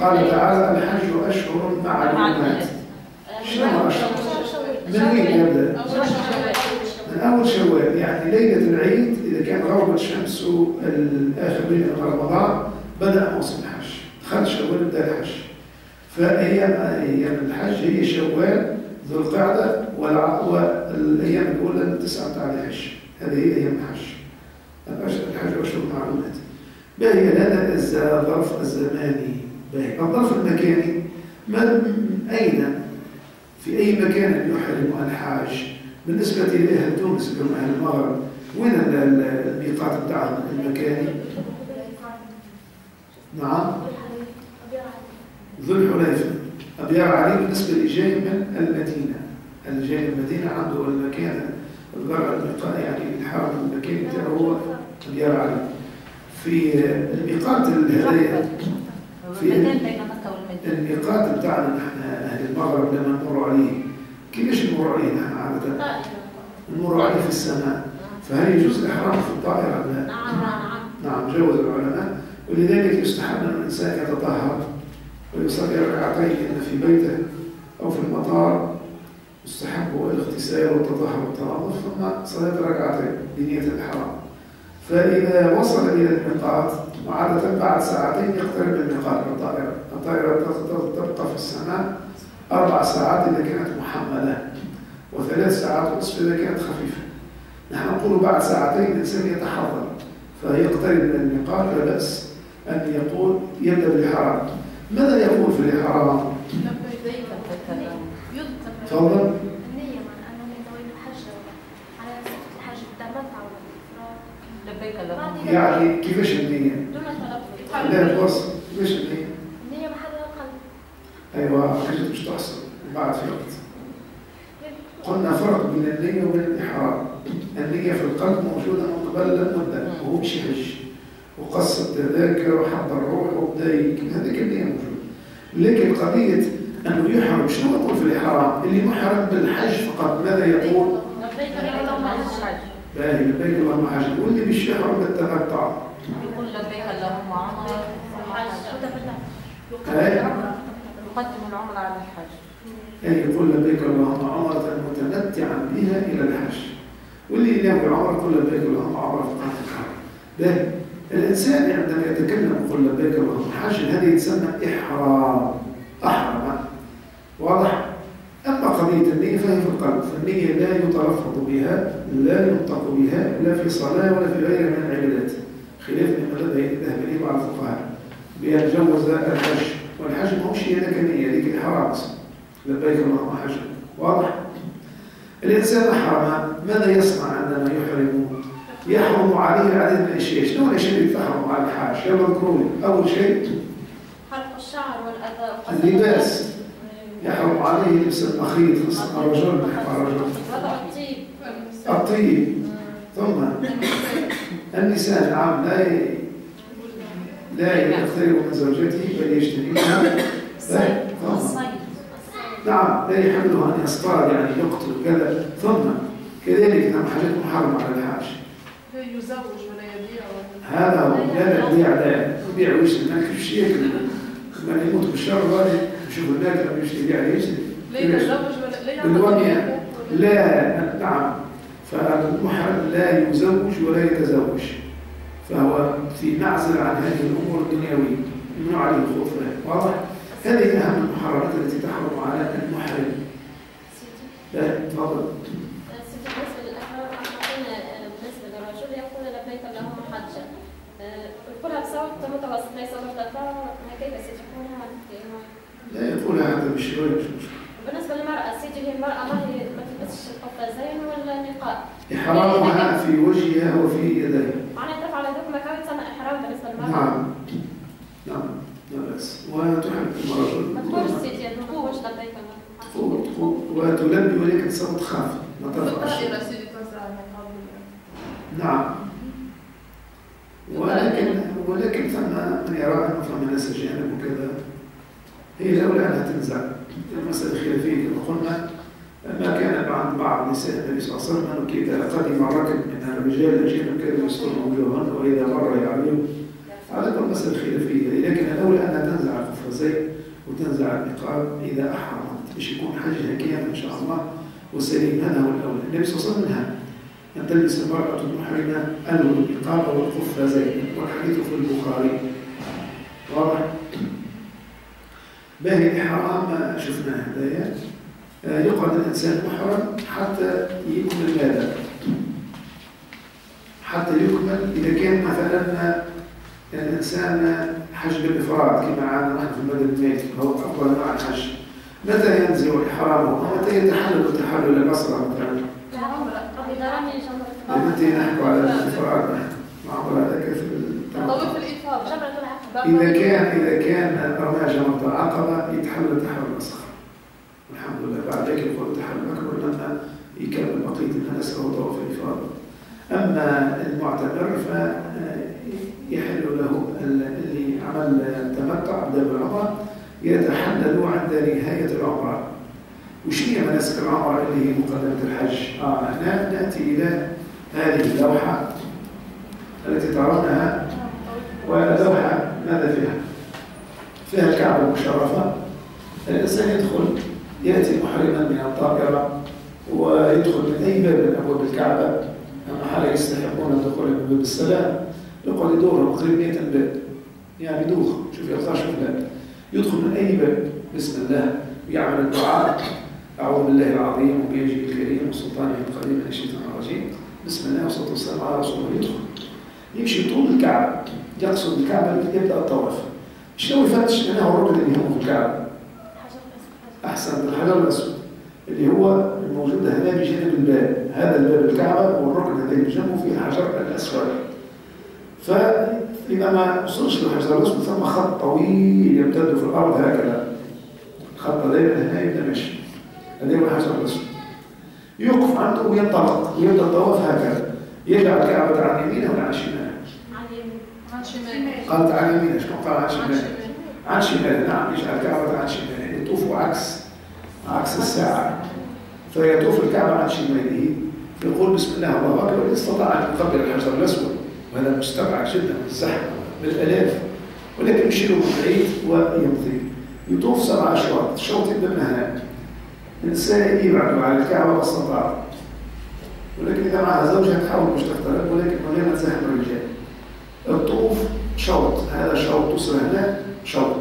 قال تعالى الحج أشهر معلومات. شنو أشهر؟ من وين يبدأ؟ من أول شوال. يعني ليلة العيد إذا كان غربت الشمس ليلة من رمضان بدأ موسم الحج. دخل شوال بدأ الحج. فأيام أيام الحج هي شوال ذو القعدة والأيام الأولى من تسعة على الحج. هذه هي أيام الحج. الحج أشهر معلومات باهي هذا الظرف الزماني باهي. الظرف المكاني ما أين؟ في أي مكان يحرم الحاج؟ بالنسبة لأهل تونس اللي هم أهل المغرب وين الميقات بتاعهم المكاني؟ نعم. ذو الحليفة. أبيار علي بالنسبة اللي جاي من المدينة اللي جاي من المدينة عنده المكان البرع الميقات يعني الحرم المكاني بتاعه هو. أبيار علي في الميقات الهدايا في الميقات بتاعنا نحن أهل المغرب لما نمر عليه كيفاش نمر عليه نحن عادة؟ نمر عليه في السماء. فهل يجوز الإحرام في الطائرة؟ نعم نعم. نعم جوز العلماء. ولذلك يستحب أن الإنسان يتطهر. ويصلي ركعتين إن في بيته أو في المطار يستحب الاغتسال والتطهر والتنظف ثم صلاة ركعتين بنية الإحرام. فإذا وصل إلى الميقات وعادة بعد ساعتين يقترب من الميقات الطائرة. الطائرة تبقى في السماء أربع ساعات إذا كانت محملة وثلاث ساعات ونصف إذا كانت خفيفة. نحن نقول بعد ساعتين الإنسان يتحضر فيقترب من الميقات لا بأس أن يقول يبدأ بالإحرام. ماذا يقول في الإحرام؟ تفضل النية على صفة يعني كيفاش النية؟ دون تلفظ خليها توصل كيفاش النية؟ النية محلها القلب أيوة كيفاش مش تحصل بعد في وقت قلنا فرق بين النية وبين الإحرام النية في القلب موجودة من قبل المدة وهو مش يحج وقص التذاكر وحضر الروح وبدا هذيك النية لكن قضية أنه يحرم شنو يقول في الإحرام؟ اللي محرم بالحج فقط ماذا يقول؟ لبيك اللهم حج باهي لبيك اللهم حج واللي مش يحرم بالتمتع. يقول لبيك اللهم عمر حج يقدم العمر على الحج أي يقول لبيك اللهم عمرة متمتعا بها إلى الحج واللي ناوي عمره كل لبيك اللهم عمره فقط ده الإنسان عندما يتكلم يقول لبيك اللهم حج هذه تسمى إحرام. أحرم واضح؟ أما قضية النية فهي في القلب. فالنية لا يتلفظ بها لا ينطق بها لا في صلاة ولا في غيرها من العبادات. خلاف مما ذهب إليه بعض الفقهاء. بأن جوز الحج. والحج ما هوش هي لك نية ذيك الحرام لبيك اللهم حج واضح؟ الإنسان أحرم. ماذا يصنع عندما يحرم؟ يحرم عليه العديد من الأشياء شنو الأشياء اللي تحرم على الحاج؟ يلا اذكروا لي أول شيء حلق الشعر والأذى اللباس. يحرم عليه لبس المخيط خاصة الرجل الرجل الطيب. الطيب. ثم النساء نعم لا ي... لا يقترب من زوجته بل يجتنبها نعم لا يحمله أن يصطاد يعني يقتل كذا. ثم كذلك نعم حاجات محرمة على الحاج. يزوج ولا يبيع ولا هذا هو لا لا بيع لا بيع وش الملك مش ياكل. لما يموت بالشر غادي يشوف الملك لما يشتري يبيع يشتري لا يتزوج ولا لا بالومية لا نعم. فالمحرم لا يزوج ولا يتزوج. فهو في معزل عن هذه الأمور الدنيوية. ممنوع عليه الخوف واضح؟ هذه أهم المحرمات التي تحرم على المحرم. لا تفضل سيدي بالنسبة للأحرار أعطينا بالنسبة للرجل يقول لبيك اللهم حجا يقولها بصوت متوسط ليس مرتفع هكذا يقولها لا يقولها هذا مش مشكلة بالنسبة للمرأة سيدي هي المرأة ما هي ما تلبسش القفازين ولا نقاب إحرامها في وجهها وفي يديها معناها ترفع على ذوق مكان يسمى إحرام بالنسبة للمرأة نعم نعم لا بأس وتحب ما تقولش سيدي ما تقولش لبيك وتلبي ولكن صوت خافت ما ترفعش نعم ولكن ولكن ثم من يرى انه ثم ناس اجانب وكذا. هي الاولى انها تنزع. المسألة خلافيه كما قلنا ما كان عند بعض نساء النبي صلى الله عليه وسلم إذا قدم ركب من الرجال الاجانب كانوا يسترون وجوههن وإذا مر يعلم. على كل مسألة خلافيه لكن الاولى انها تنزع القفازين وتنزع النقاب إذا أحرمت. باش يكون حجها كامل إن شاء الله وسليم هذا هو الاولى النبي صلى الله عليه وسلم تلبس المرأة المحرمة النقاب والقفازين والحديث في البخاري. واضح؟ باهي الإحرام شفناه هدايا. يقعد الإنسان محرم حتى يكمل ماذا؟ حتى يكمل. إذا كان مثلا الإنسان حج بالإفراد كما عادنا نحن في المدى المالكي وهو أفضل نوع الحج متى ينزل إحرامه؟ ومتى يتحلل تحلل البصرة مثلا؟ التي نحكي على الإفراد مع هذاك في طول التوقف. في الإفاضة جمرة العقبة إذا كان إذا كان رمى جمرة العقبة يتحل تحرر الأصغر. الحمد لله. بعد ذلك يقول تحرر الأكبر لما يكمل بقية الناس أو طواف الإفاضة أما المعتمر فيحل له اللي عمل تمتع بدل العمرة يتحلل عند نهاية العمرة وش هي مناسك العمرة اللي هي مقدمة الحج؟ آه هنا نأتي إلى هذه اللوحة التي ترونها. ولوحة ماذا فيها؟ فيها الكعبة المشرفة. الإنسان يدخل يأتي محرما من الطائرة ويدخل من أي باب من أبواب الكعبة. حال يستحقون الدخول من باب السلام يقعد يدور تقريبا 100 باب. يعني دوخ شوف يلقى شوف باب يدخل من أي باب. بسم الله. ويعمل الدعاء. أعوذ بالله العظيم وبيجه الكريم وسلطانه القديم من الشيطان الرجيم. بسم الله والصلاة والسلام على رسول الله. يدخل. يمشي طول الكعبة. يقصد الكعبة يبدأ الطواف. مش لو يفتش أنه الركن اللي هو في الكعبة؟ أحسن. الحجر الأسود. اللي هو الموجود هنا بجانب الباب. هذا الباب الكعبة والركن الذي بجنبه فيه الحجر الأسود. فإذا ما وصلش للحجر الأسود ثم خط طويل يمتد في الأرض هكذا. الخط دايما هنا يبدأ ماشي هذا هو الحجر الأسود يوقف عنده وينطلق. ويبدأ الطواف هكذا. يجعل الكعبة عن يمينه ولا عن شماله؟ عن اليمين عن شمال قالت عن يمينه. شكون قال عن عن شماله. شمال عن شماله. نعم يجعل الكعبة عن شماله. يطوف عكس عكس الساعة. فيطوف الكعبة عن شماله. فيقول بسم الله الله أكبر. إن استطاع أن يقبل الحجر الأسود. وهذا مستبعد جدا بالزحمة بالآلاف. ولكن يشيله من بعيد ويمضي. يطوف سبع أشواط. الشوط يبدأ من هناك الإنسان يبعد على الكعبة ما استطاع ولكن إذا معها زوجها تحاول مش تختلف ولكن من غير ما تزاحم الرجال الطوف شوط. هذا شوط توصل هنا شوط.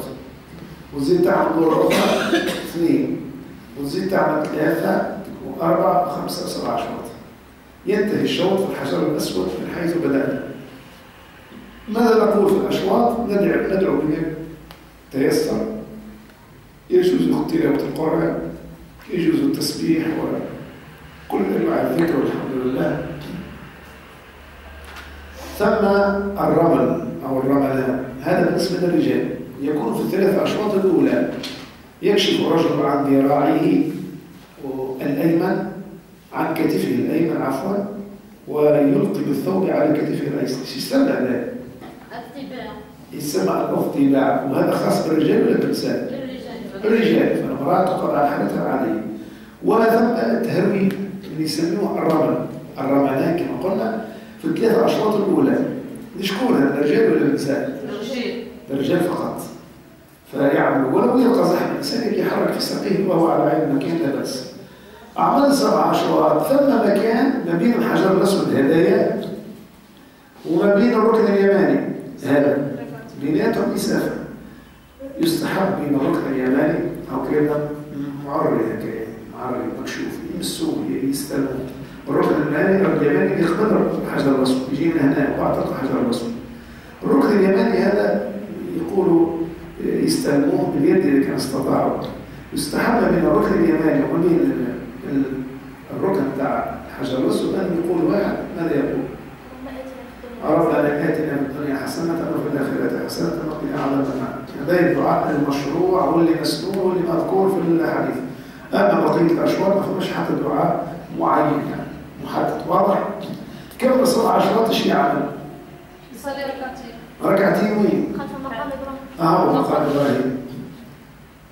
وتزيد تعمل مرة أخرى [coughs] اثنين. وتزيد تعمل ثلاثة تكون أربعة خمسة سبعة شوط. ينتهي الشوط في الحجر الأسود من حيث بدأنا ماذا نقول في الأشواط؟ ندعو ندعو بمن تيسر. يجوز تلاوة القرآن يجوز التسبيح وكل أنواع الذكر والحمد لله. ثم الرمل أو الرملان هذا بالنسبة للرجال يكون في الثلاث أشواط الأولى. يكشف الرجل عن ذراعه الأيمن عن كتفه الأيمن عفوا ويلقي بالثوب على كتفه الأيسر. يسمى ذلك الطباع يسمى الاضطباع وهذا خاص بالرجال ولا بالنساء؟ الرجال فالمرأة تقضى حالتها عليه وثم التهوي اللي يسموه الرمل. الرملان كما قلنا في الثلاث أشواط الأولى. لشكون هذا الرجال ولا النساء؟ الرجال الرجال فقط. فيعمل. ولو يلقى زحمة الإنسان يحرك في ساقيه وهو على عين مكان لا بأس. أعمال سبع أشواط. ثم مكان ما بين الحجر الأسود هدايا وما بين الركن اليماني هذا. بيناتهم مسافة يستحب الركن اليماني أو كده معري هكذا معري مكشوف يمسوه يستلموا الركن اليماني اليماني يقبل الحجر الأسود يجي من هنا وأعتقد الحجر الأسود الركن اليماني هذا يقولوا يستلموه باليد إذا كان استطاعوا. يستحب بين الركن اليماني ال- الركن بتاع الحجر الأسود أن يقول واحد ماذا يقول؟ ربنا آتنا في الدنيا حسنة وفي الآخرة حسنة وقنا عذاب النار. هذا الدعاء المشروع واللي مسنون واللي مذكور في الحديث. أما بقية الأشواط ما فيهاش حتى دعاء معين يعني. محدد. واضح؟ كم صلاة عشرات إيش يعمل؟ يصلي ركعتين. ركعتين وين؟ خلف مقام إبراهيم. آه مقام إبراهيم.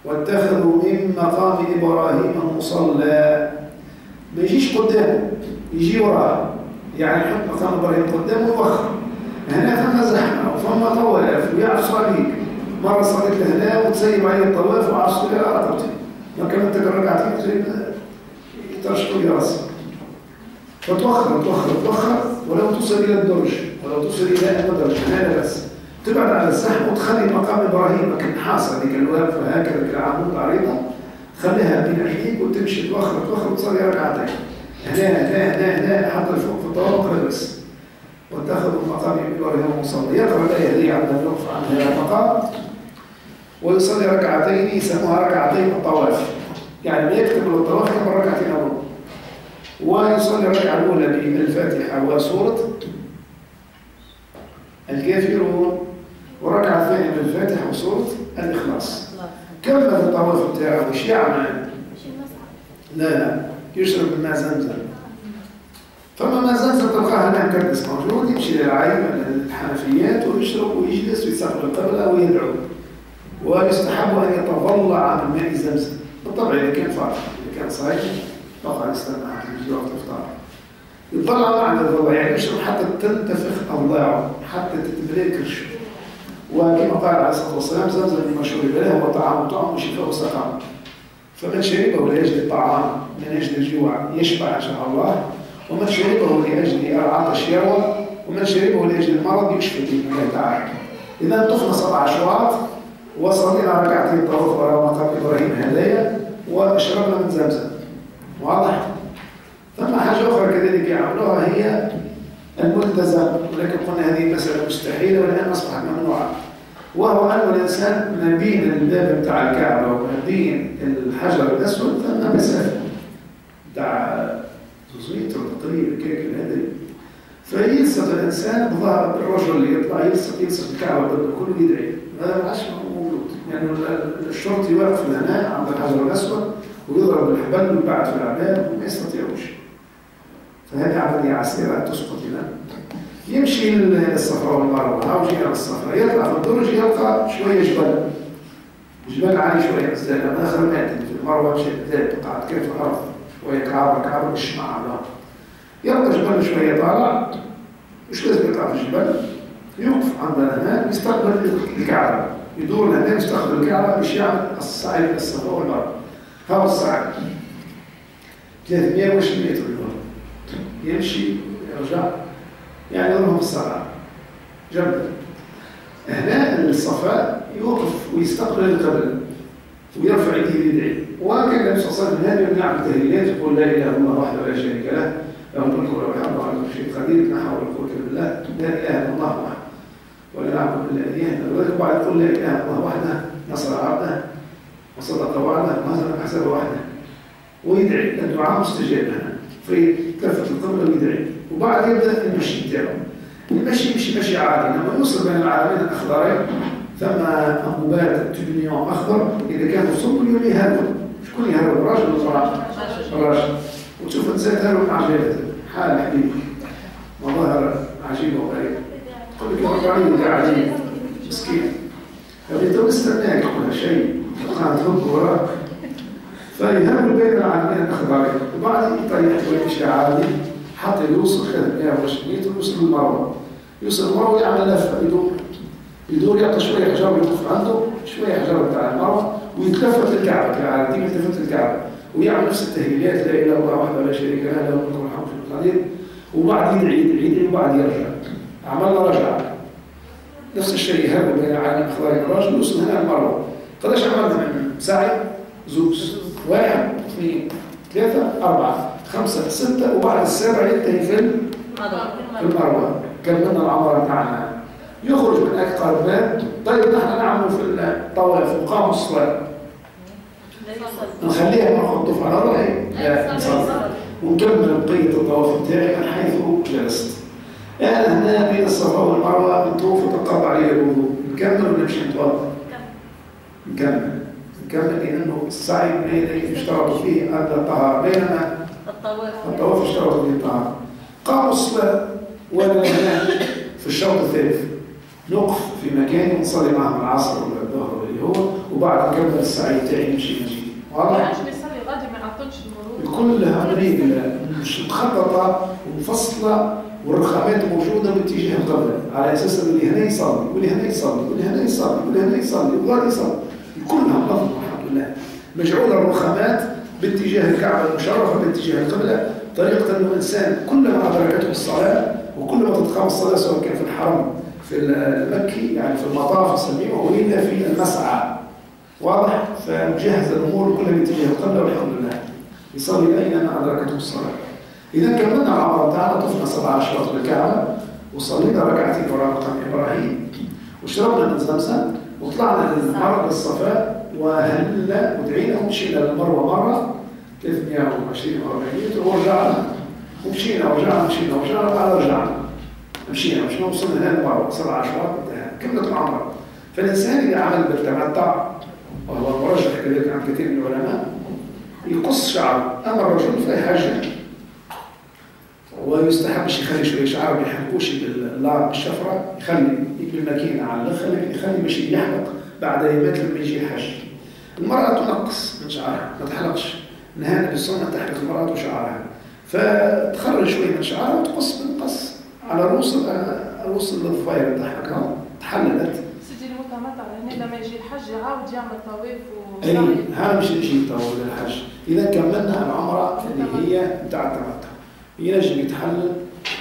واتخذوا من مقام إبراهيم مصلى. ما يجيش قدامه يجي وراه. يعني يحط مقام إبراهيم قدامه ويوخر. هنا ثم زحمة وثم طواف ويعصى عليك مرة صليت لهنا وتسيب عليه الطواف لي على رقبتي ما كان أنت تجيب ترشقوا لي راسي. فتوخر توخر توخر ولو توصل إلى الدرج ولو توصل إلى المدرج هذا بس تبعد عن الزحمة وتخلي مقام إبراهيم. مكان حاصل ديك الواقفه هكذا كالعمود عريضة. خليها بين ايديك وتمشي توخر توخر وتصلي ركعتين. هنا هنا هنا هنا حتى فوق في الطوابق بس واتخذوا مقام إبراهيم مصلى يقرا الايه دي عندما يقف عن هذا المقام. ويصلي ركعتين يسموها ركعتين الطواف. يعني ما يكتب الطواف كما ركعتين أول. ويصلي الركعة الأولى بالفاتحة وسوره الكافرون والركعة الثانية بالفاتحة وسورة الإخلاص. كمل الطواف بتاعه؟ وش يعمل؟ لا لا. يشرب من ماء زمزم. فما ماء زمزم تلقاه هناك موجود يمشي للعين الحنفيات ويشرب ويجلس ويستقبل القبلة ويدعو. ويستحب أن يتضلع عن ماء زمزم بالطبع إذا كان فاضي إذا كان صايم يستنى حتى يجي وقت الإفطار. يطلع معنى الضوء يعني يشرب حتى تنتفخ أضلاعه حتى تتملي كرشه وكما قال عليه الصلاة والسلام زمزم لما شرب هو طعام طعم وشفاء وسقام. فمن شربه لأجل الطعام من أجل الجوع يشبع إن شاء الله. ومن شربه لأجل العطش يروى ومن شربه لأجل المرض يشفى بإذن الله تعالى إذا طفنا سبع أشواط وصلينا ركعتين طواف وراء مقام إبراهيم هدايا وشربنا من زمزم. واضح؟ ثم حاجة أخرى كذلك يعملوها هي الملتزم. ولكن قلنا هذه مسألة مستحيلة والآن أصبحت ممنوعة. وهو أن الإنسان ما بين الباب بتاع الكعبة وما بين الحجر الأسود ثم مسافة بتاع 300 متر تقريبا كيك هذا فيلصق الإنسان بظهر الرجل اللي يطلع يلصق يلصق الكعبة كله يدعي. ما عادش موجود. يعني الشرطي واقف هنا عند الحجر الأسود ويضرب الحبل ويبعت في العباد وما يستطيعوش. فهذه عملية عسيرة تسقط هنا يمشي للصفا والمروة. أو يجي على الصفا يطلع في الدرج يلقى شوية جبل. جبل عالي زي لما دخل مات في المروة مشي ذات قاعد كيف الأرض. شوية كعبة كعبة مش مع يلقى جبل شوية طالع مش لازم يطلع في الجبل يوقف عند هنا يستقبل الكعبة يدور هنا يستقبل الكعبة مش يعمل السعي إلى الصفا والمروة هذا السعي 320 متر يمشي يرجع يعني يروح في الصلاة جنبه هنا الصفاء يوقف ويستقبل القبلة ويرفع يديه ويدعي وكان النبي صلى الله عليه وسلم هذا يمنع التهليلات يقول لا إله إلا الله وحده لا شريك له له الملك وله الحمد على كل شيء قدير لا حول ولا قوة إلا بالله لا إله إلا الله وحده. ولا نعبد إلا إياه. ولذلك بعد يقول لا إله إلا الله وحده نصر عبده وصدق وعده وهزم حسب وحده. ويدعي الدعاء مستجاب هنا فيتلفت القبله ويدعي. وبعد يبدأ المشي بتاعه. المشي مش مشي عادي. لما يوصل بين العالمين الأخضرين ثم انبوبات تبنيون أخضر إذا كان الصبح اليوم يهرب شكون يهرب الراجل ولا؟ الراجل وتشوف انسان هرب مع جهته حال حبيبي. مظاهر عجيبه وغريبه تقول لك الرباعيه يا عجيب؟ مسكين. هذه تو استناك ولا شيء. قاعد تهب وراك. فيهرب بين العالمين الاخضرين وبعد يطيح ويمشي عادي؟ حتى يوصل خد 120 متر ويوصل للمروه يوصل المروة. يعمل لفة يدور. يدور يعطي شوية حجاره يوقف عنده شوية حجاره بتاع المروة. ويتلفت للكعبه كالعاده يتلفت للكعبه ويعمل نفس التهليلات لا إله إلا الله وحده لا شريك له له الملك والحمد لله القدير وبعد يدعي يدعي يدعي وبعد يرجع. عملنا رجعه نفس الشيء هرب بين عالم أخبار الراجل يوصل هنا المروه قداش عملنا؟ سعي زوز واحد اثنين ثلاثة أربعة خمسة ستة وبعد السابع ينتهي في المروة. كملنا العمرة بتاعنا. يخرج من أكثر باب طيب نحن نعمل في الطواف وقام الصلاة. نخليها ناخذ دفعة على رأي لا نصلي ونكمل بقية الطواف بتاعي من حيث جلست. أنا هنا بين الصفا والمروة بنطوف وتقطع علي الوضوء. نكمل ولا نمشي نتوضأ؟ نكمل. نكمل لأنه السعي بين يشترط فيه الطهارة. بينما الطواف. الطواف اشترط فيه الطهارة. قاموا الصلاة وأنا هنا في الشوط الثالث. نقف في مكان ونصلي معهم العصر ولا الظهر ولا اللي هو وبعد نكمل السعي بتاعي نمشي نجي واضح؟ بيصلي غادي ما المرور كلها مش مخططة ومفصلة والرخامات موجودة باتجاه القبلة على أساس إن اللي هنا يصلي واللي هنا يصلي واللي هنا يصلي واللي هنا يصلي واللي يصلي. كلها منظمة الحمد لله مجعولة الرخامات باتجاه الكعبة المشرفة باتجاه القبلة. طريقة أنه إنسان كلما أدركته الصلاة وكلما تتقام الصلاة سواء كان في الحرم في المكي يعني في المطاف نسميه وإلا في المسعى. واضح؟ فمجهز الأمور كلها باتجاه القبلة والحمد لله. يصلي أينما أدركته الصلاة؟ إذا كملنا العمرة بتاعنا طفنا سبع أشواط بالكعبة وصلينا ركعتين وراء مقام إبراهيم. وشربنا من زمزم وطلعنا للمرة الصفاء وهلنا ودعينا ومشينا للمروة مرة 320 أو 40 متر ورجعنا. ومشينا ورجعنا مشينا ورجعنا بعد رجعنا. مشينا مشينا وصلنا هنا المروة سبع أشواط انتهى كملت العمرة فالإنسان اللي عمل بالتمتع وهو المرجح كذلك عن كثير من العلماء يقص شعره أما الرجل فيحجم ويستحب مش يخلي شوية شعره ما يحرقوش باللعب بالشفرة يخلي بالماكينه على الأخر يخلي مش يحلق بعد ايامات لما يجي الحج المرأة تنقص من شعرها ما تحلقش. نهانا بالسنه تحلق المرأة شعرها. فتخرج شوية من شعرها وتقص بالقص على رؤوس رؤوس الضفاير بتاعها تحللت. سيدي المتمتع هنا لما يجي الحج يعاود يعمل طواف اي وسعي هذا مش يجي طول الحج إذا كملنا العمرة اللي هي بتاع التمتع. ينجم يتحلل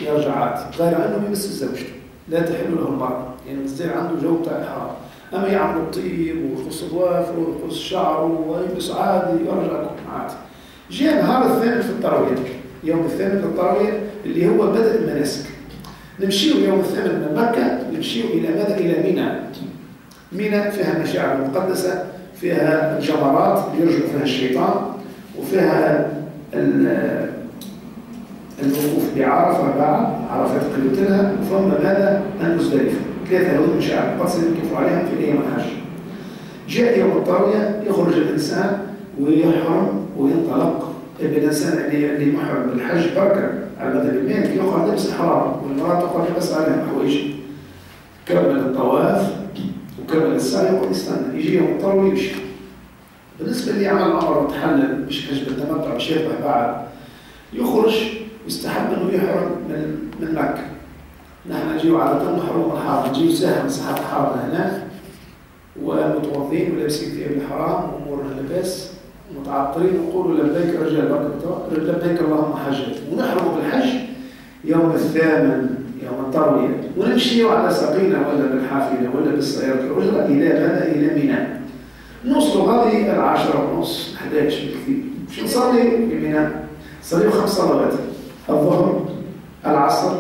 يرجع عادي غير انه يمس زوجته لا تحل له المرأة يعني الزين عنده جو بتاع الحرام أما يعمل الطيب ويقص ضوافره ويقص شعره ويلبس عادي يرجع عادي. جاء النهار الثامن في التراويح. يوم الثامن في التراويح اللي هو بدء المناسك. نمشيو يوم الثامن من مكة نمشيو إلى ماذا؟ إلى منى منى فيها المشاعر المقدسة فيها الجمرات يرجع فيها الشيطان وفيها ال- الوقوف بعرفة بعد عرفات قلتلها ثم ماذا؟ المزدلفة. ثلاثة هذول مشاعر اللي يقف عليهم في أيام الحج جاء يوم الطاوية يخرج الإنسان ويحرم وينطلق. الإنسان اللي محرم بالحج بركة على مذهب المالك يقعد لبس الحرام والمرأة تقعد لبس عليها حوايج كمل الطواف وكمل السعي يقعد يستنى يجي يوم الطاوية يمشي. بالنسبة اللي عمل الأمر وتحلل مش حج بالتمتع مش بعد. يخرج يستحب إنه يحرم من من مكة. نحن نجيو طول نحرم الحرام نجيو ساحه من ساحات الحرم هناك ومتوضين ولابسين ثياب الحرام وامورنا لباس متعطرين يقولوا لبيك رجال بركة لبيك اللهم حجة ونحرم بالحج يوم الثامن. يوم التروية ونمشي على سقينة ولا بالحافلة ولا بالسيارة الأجرة إلى ماذا؟ إلى منى نوصلوا هذه العاشرة ونص. 11 بالكثير شو نصلي في منى؟ نصلي خمس صلوات. الظهر العصر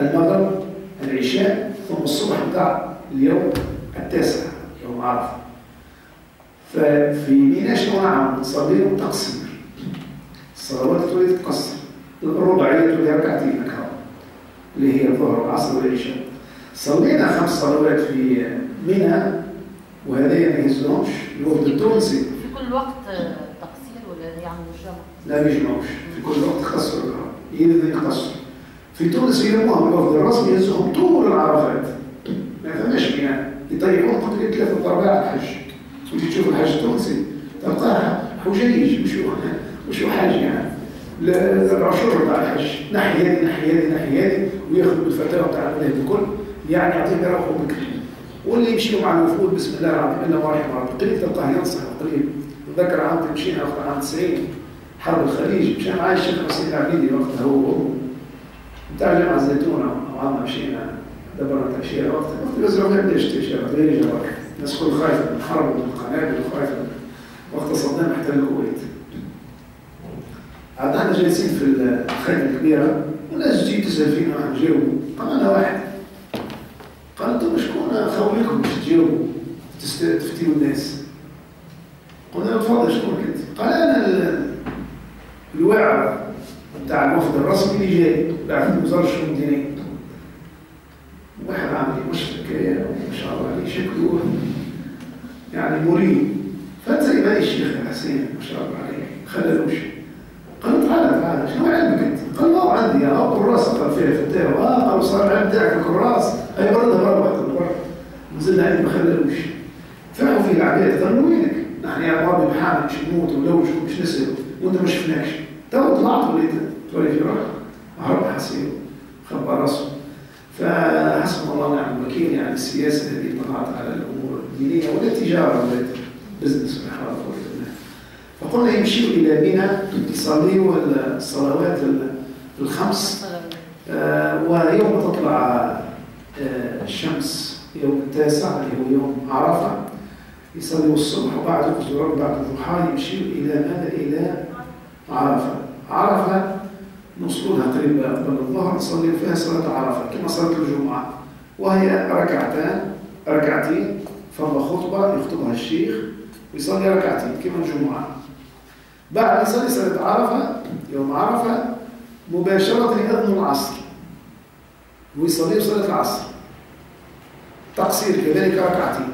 المغرب العشاء ثم الصبح بتاع اليوم التاسع يوم عرفة. ففي منى شنو نعم نصلي تقصير الصلوات تريد تقصر الرباعية تريد ركعتين. اللي هي الظهر والعصر والعشاء صلينا خمس صلوات في منى وهذين ما يهزهمش الوفد التونسي. في كل وقت تقصير ولا يعملوا جمع؟ لا بيجمعوش في كل وقت خسروا يلزم يقصروا في تونس يلموهم الوفد الرسمي يهزهم طول العرفات. ما فماش منى يطيحون تقريبا ثلاثة أرباع الحج. وتجي تشوف الحج التونسي تلقاه حجيج مش مش حاج يعني. العشور بتاع الحج. ناحية هذه ناحية هذه ناحية هذه. وياخذ بالفتاوى بتاع المذاهب الكل يعني يعطيهم يروحوا بكري واللي يمشيوا مع الوفود بسم الله الرحمن الله الرحمن الرحيم قليل تلقاه ينصح قليل. نذكر عام مشينا وقت عام 90 حرب الخليج. مشينا معي الشيخ حسين العبيدي وقتها هو بتاع جامعة الزيتونة وعام مشينا دبرنا اشياء وقت وقت غزوة ما اشياء غير جوار الناس كل خايفة من الحرب ومن القنابل وخايفة وقت صدام احتل الكويت. عاد إحنا جالسين في الخيمة الكبيرة. والناس تجي تسأل فينا واحد نجاوبوا قال أنا واحد. قال أنتم شكون خويكم باش تجاوبوا؟ تفتيوا الناس. قلنا له تفضل شكون كنت؟ قال أنا الواعظ بتاع الوفد الرسمي اللي جاي. بعد وزارة الشؤون الدينية. واحد عامل مشرك ما شاء الله عليه شكله يعني مريب. فزي ما الشيخ حسين ما شاء الله عليه خللوش. قال تعالى تعالى شنو علمك أنت؟ قال ما عندي آه كراس قال فيها فتاوى آه قال صار العلم بتاعك الكراس. أي برضه برضه نزلنا عليه ما خللوش فرحوا فيه العباد قالوا وينك؟ نحن يا ربي بحالك مش نموت ولوش ومش نسال وانت ما شفناكش تو طلعت وليت تولي في روحك. هرب حسين خبى راسه. فحسب الله ونعم الوكيل يعني السياسة هذه طلعت على الأمور الدينية ولا التجاره بزنس حول ولا فقلنا يمشيوا إلى منى يصليوا الصلوات الخمس. آه ويوم تطلع آه الشمس يوم التاسع اللي هو يوم عرفة. يصلوا الصبح وبعد الظهر بعد الضحى يمشيوا إلى ماذا؟ إلى عرفة. عرفة نوصلوا لها قريبا قبل الظهر نصلي فيها صلاة عرفة كما صلاة الجمعة. وهي ركعتان ركعتين فما خطبة يخطبها الشيخ ويصلي ركعتين كما الجمعة. بعد صلاه عرفة يوم عرفة مباشرة يأذن العصر. ويصلي صلاة العصر. تقصير كذلك ركعتين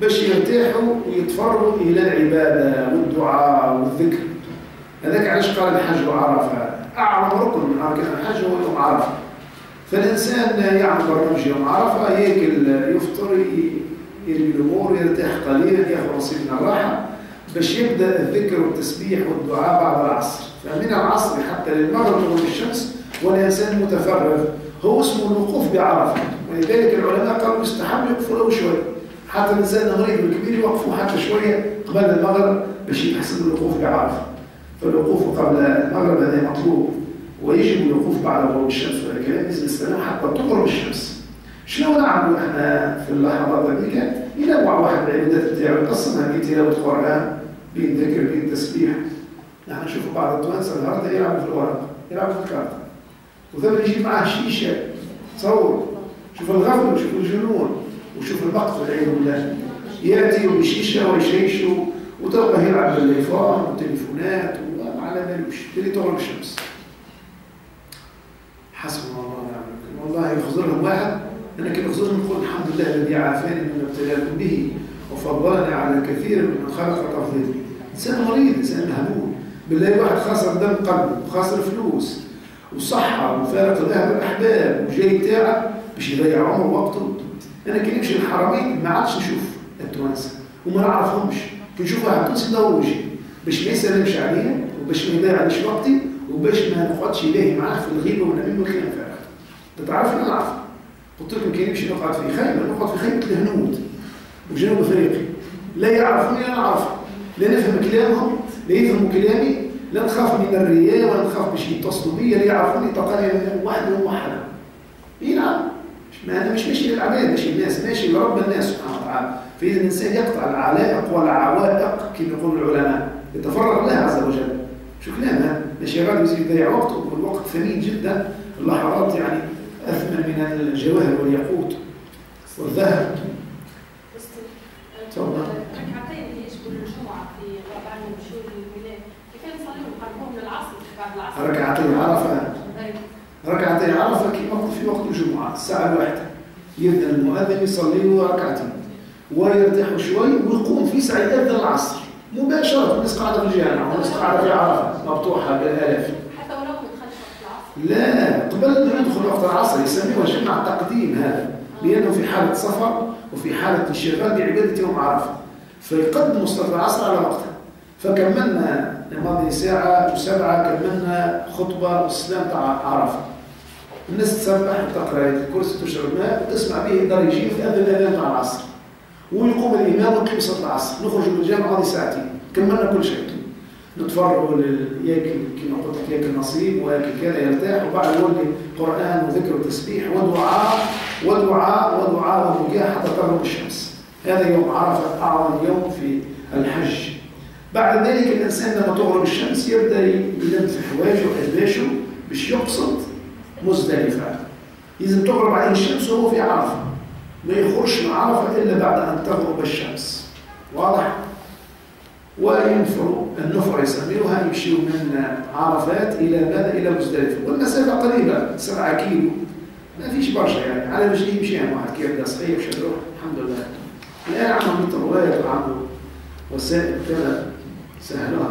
باش يرتاحوا ويتفرغوا إلى العبادة والدعاء والذكر. هذاك علاش قال الحج وعرفة؟ أعظم ركن من اركان الحج هو يوم عرفة. فالإنسان يعمل برنامج يوم عرفة يأكل يفطر يرمي الأمور يرتاح قليلا يأخذ نصيب من الراحة. باش يبدأ الذكر والتسبيح والدعاء بعد العصر. فمن العصر حتى للمغرب تغرب الشمس والإنسان متفرغ. هو اسمه الوقوف بعرفة. ولذلك العلماء قالوا يستحب يوقفوا له شوية حتى الإنسان المريض والكبير يوقفوا حتى شوية قبل المغرب باش يحسن الوقوف بعرفة. فالوقوف قبل المغرب هذا مطلوب. ويجب الوقوف بعد غروب الشمس كلام لازم نستنى حتى تغرب الشمس. شنو نعملوا إحنا في اللحظات هذيك؟ ينوع واحد العبادات بتاعو يقسمها بين تلاوة قران بين ذكر بين تسبيح. نحن نشوف بعض التوانسه النهارده يلعبوا في الورق يلعبوا في الكارت. وثم يجي معاه شيشة تصور. شوف الغفل وشوف الجنون وشوف المقت والعياذ بالله. يأتي بشيشة ويشيش وتلقى يلعب بالتليفون والتليفونات وما على بالوش اللي تغرب الشمس حسبنا الله ونعم الوكيل. والله يخزرهم واحد. أنا كان يخزرهم نقول الحمد لله الذي عافاني من ابتلاكم به وفضلني على كثير من خلق تفضيله انسان مريض انسان مهموم بالله واحد خاسر دم قلبه وخاسر فلوس وصحة وفارق الأهل والأحباب وجاي تاعب باش يضيع عمره ووقته. أنا كي نمشي الحرمين ما عادش نشوف التوانسة وما نعرفهمش. كي نشوف واحد تونسي ندور وجهي باش ما يسلمش عليا وباش ما يضيعليش وقتي وباش ما نقعدش إلهي معاه في الغيبة ونعمل له خيانة فارغة أنت تعرف أنا نعرف؟ قلت لكم كي نمشي نقعد في خيمة نقعد في خيمة الهنود وجنوب أفريقيا. لا يعرفوني أنا أعرفهم لا نفهم كلامهم لا يفهموا كلامي لا نخاف من الرياء ولا نخاف باش يتصلوا بي لا يعرفوني تقالي واحد موحد إي نعم. ما أنا مش ماشي للعباد ماشي الناس ماشي لرب الناس سبحانه وتعالى. فإذا الإنسان يقطع العلائق والعوائق كما يقول العلماء. يتفرغ الله عز وجل. شو كلام هذا ماشي غادي يزيد يضيع وقته والوقت ثمين جدا. اللحظات يعني أثمن من الجواهر والياقوت والذهب. تفضل ركعتين يشبه الجمعة في بعد مشهور الميلاد كيف نصليهم قربهم للعصر بعد العصر ركعتي عرفة. أيوة. ركعتي عرفة كما قلت في وقت الجمعة. الساعة الواحدة. يبدأ المؤذن يصلي له ركعتين ويرتاح شوي ويقوم في ساعة يأذن العصر. مباشرة الناس قاعدة في الجامع والناس قاعدة في دخلش وقت العصر. لا. قبل ما يدخل وقت العصر يسموها جمع التقديم هذا. لأنه في حالة سفر وفي حالة انشغال بعبادة يوم عرفة. فيقدموا صلاة العصر على وقتها. فكملنا الماضي ساعة وسبعة كملنا خطبة والسلام تاع عرفة. الناس تسبح وتقرأ الكرسي تشرب ماء وتسمع به يقدر يجي أذن الأذان تاع العصر. ويقوم الإمام ويقيم صلاة العصر. نخرج من الجامع هذه ساعتين. كملنا كل شيء. نتفرغوا ياكل كما قلت لك ياكل نصيب وياكل كذا يرتاح وبعد يولي قرآن وذكر وتسبيح ودعاء ودعاء ودعاء وبكاء حتى تغرب الشمس. هذا يوم عرفة أعظم يوم في الحج. بعد ذلك الإنسان لما تغرب الشمس يبدأ يلم في حواجه وحباشه باش يقصد مزدلفة لازم تغرب عليه الشمس وهو في عرفة ما يخرجش من عرفة إلا بعد أن تغرب الشمس. واضح؟ وينفروا النفر يسميوها يمشيوا من عرفات إلى ماذا؟ إلى مزدلفة والمسافة قريبة 7 كيلو. ما فيش برشا يعني. على مش يمشي واحد كيف صحيح مش هتروح الحمد لله. الآن عندهم متروات وعندهم وسائل كذا. سهلوها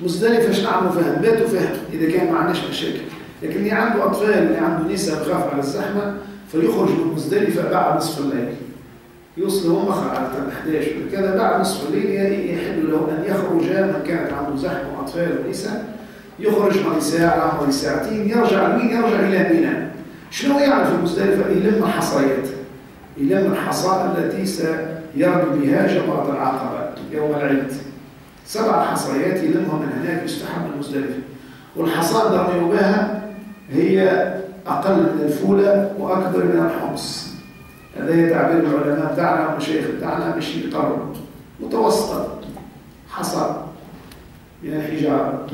مزدلفة نعملوا فيها؟ باتوا فيها إذا كان ما عندناش مشاكل. لكن اللي عنده أطفال اللي عنده نساء بخاف على الزحمة فيخرج من مزدلفة بعد نصف الليل. يوصل هو مخرج على 11 كذا بعد نصف الليل يحل له أن يخرج من كانت عنده زحمة وأطفال ونساء يخرج مع ساعة أو ساعتين يرجع لمين؟ يرجع إلى منى شنو يعمل في مزدلفة يلم الحصيات يلم الحصى التي سيرمي بها جمرة العقبة يوم العيد. سبع حصيات يلمها من هناك يستحب المزدلفة. والحصى نرمي بها هي أقل من الفولة وأكبر من الحمص. هذا هي تعبير العلماء بتاعنا والمشايخ بتاعنا مش يقرب متوسطة. حصى من الحجارة.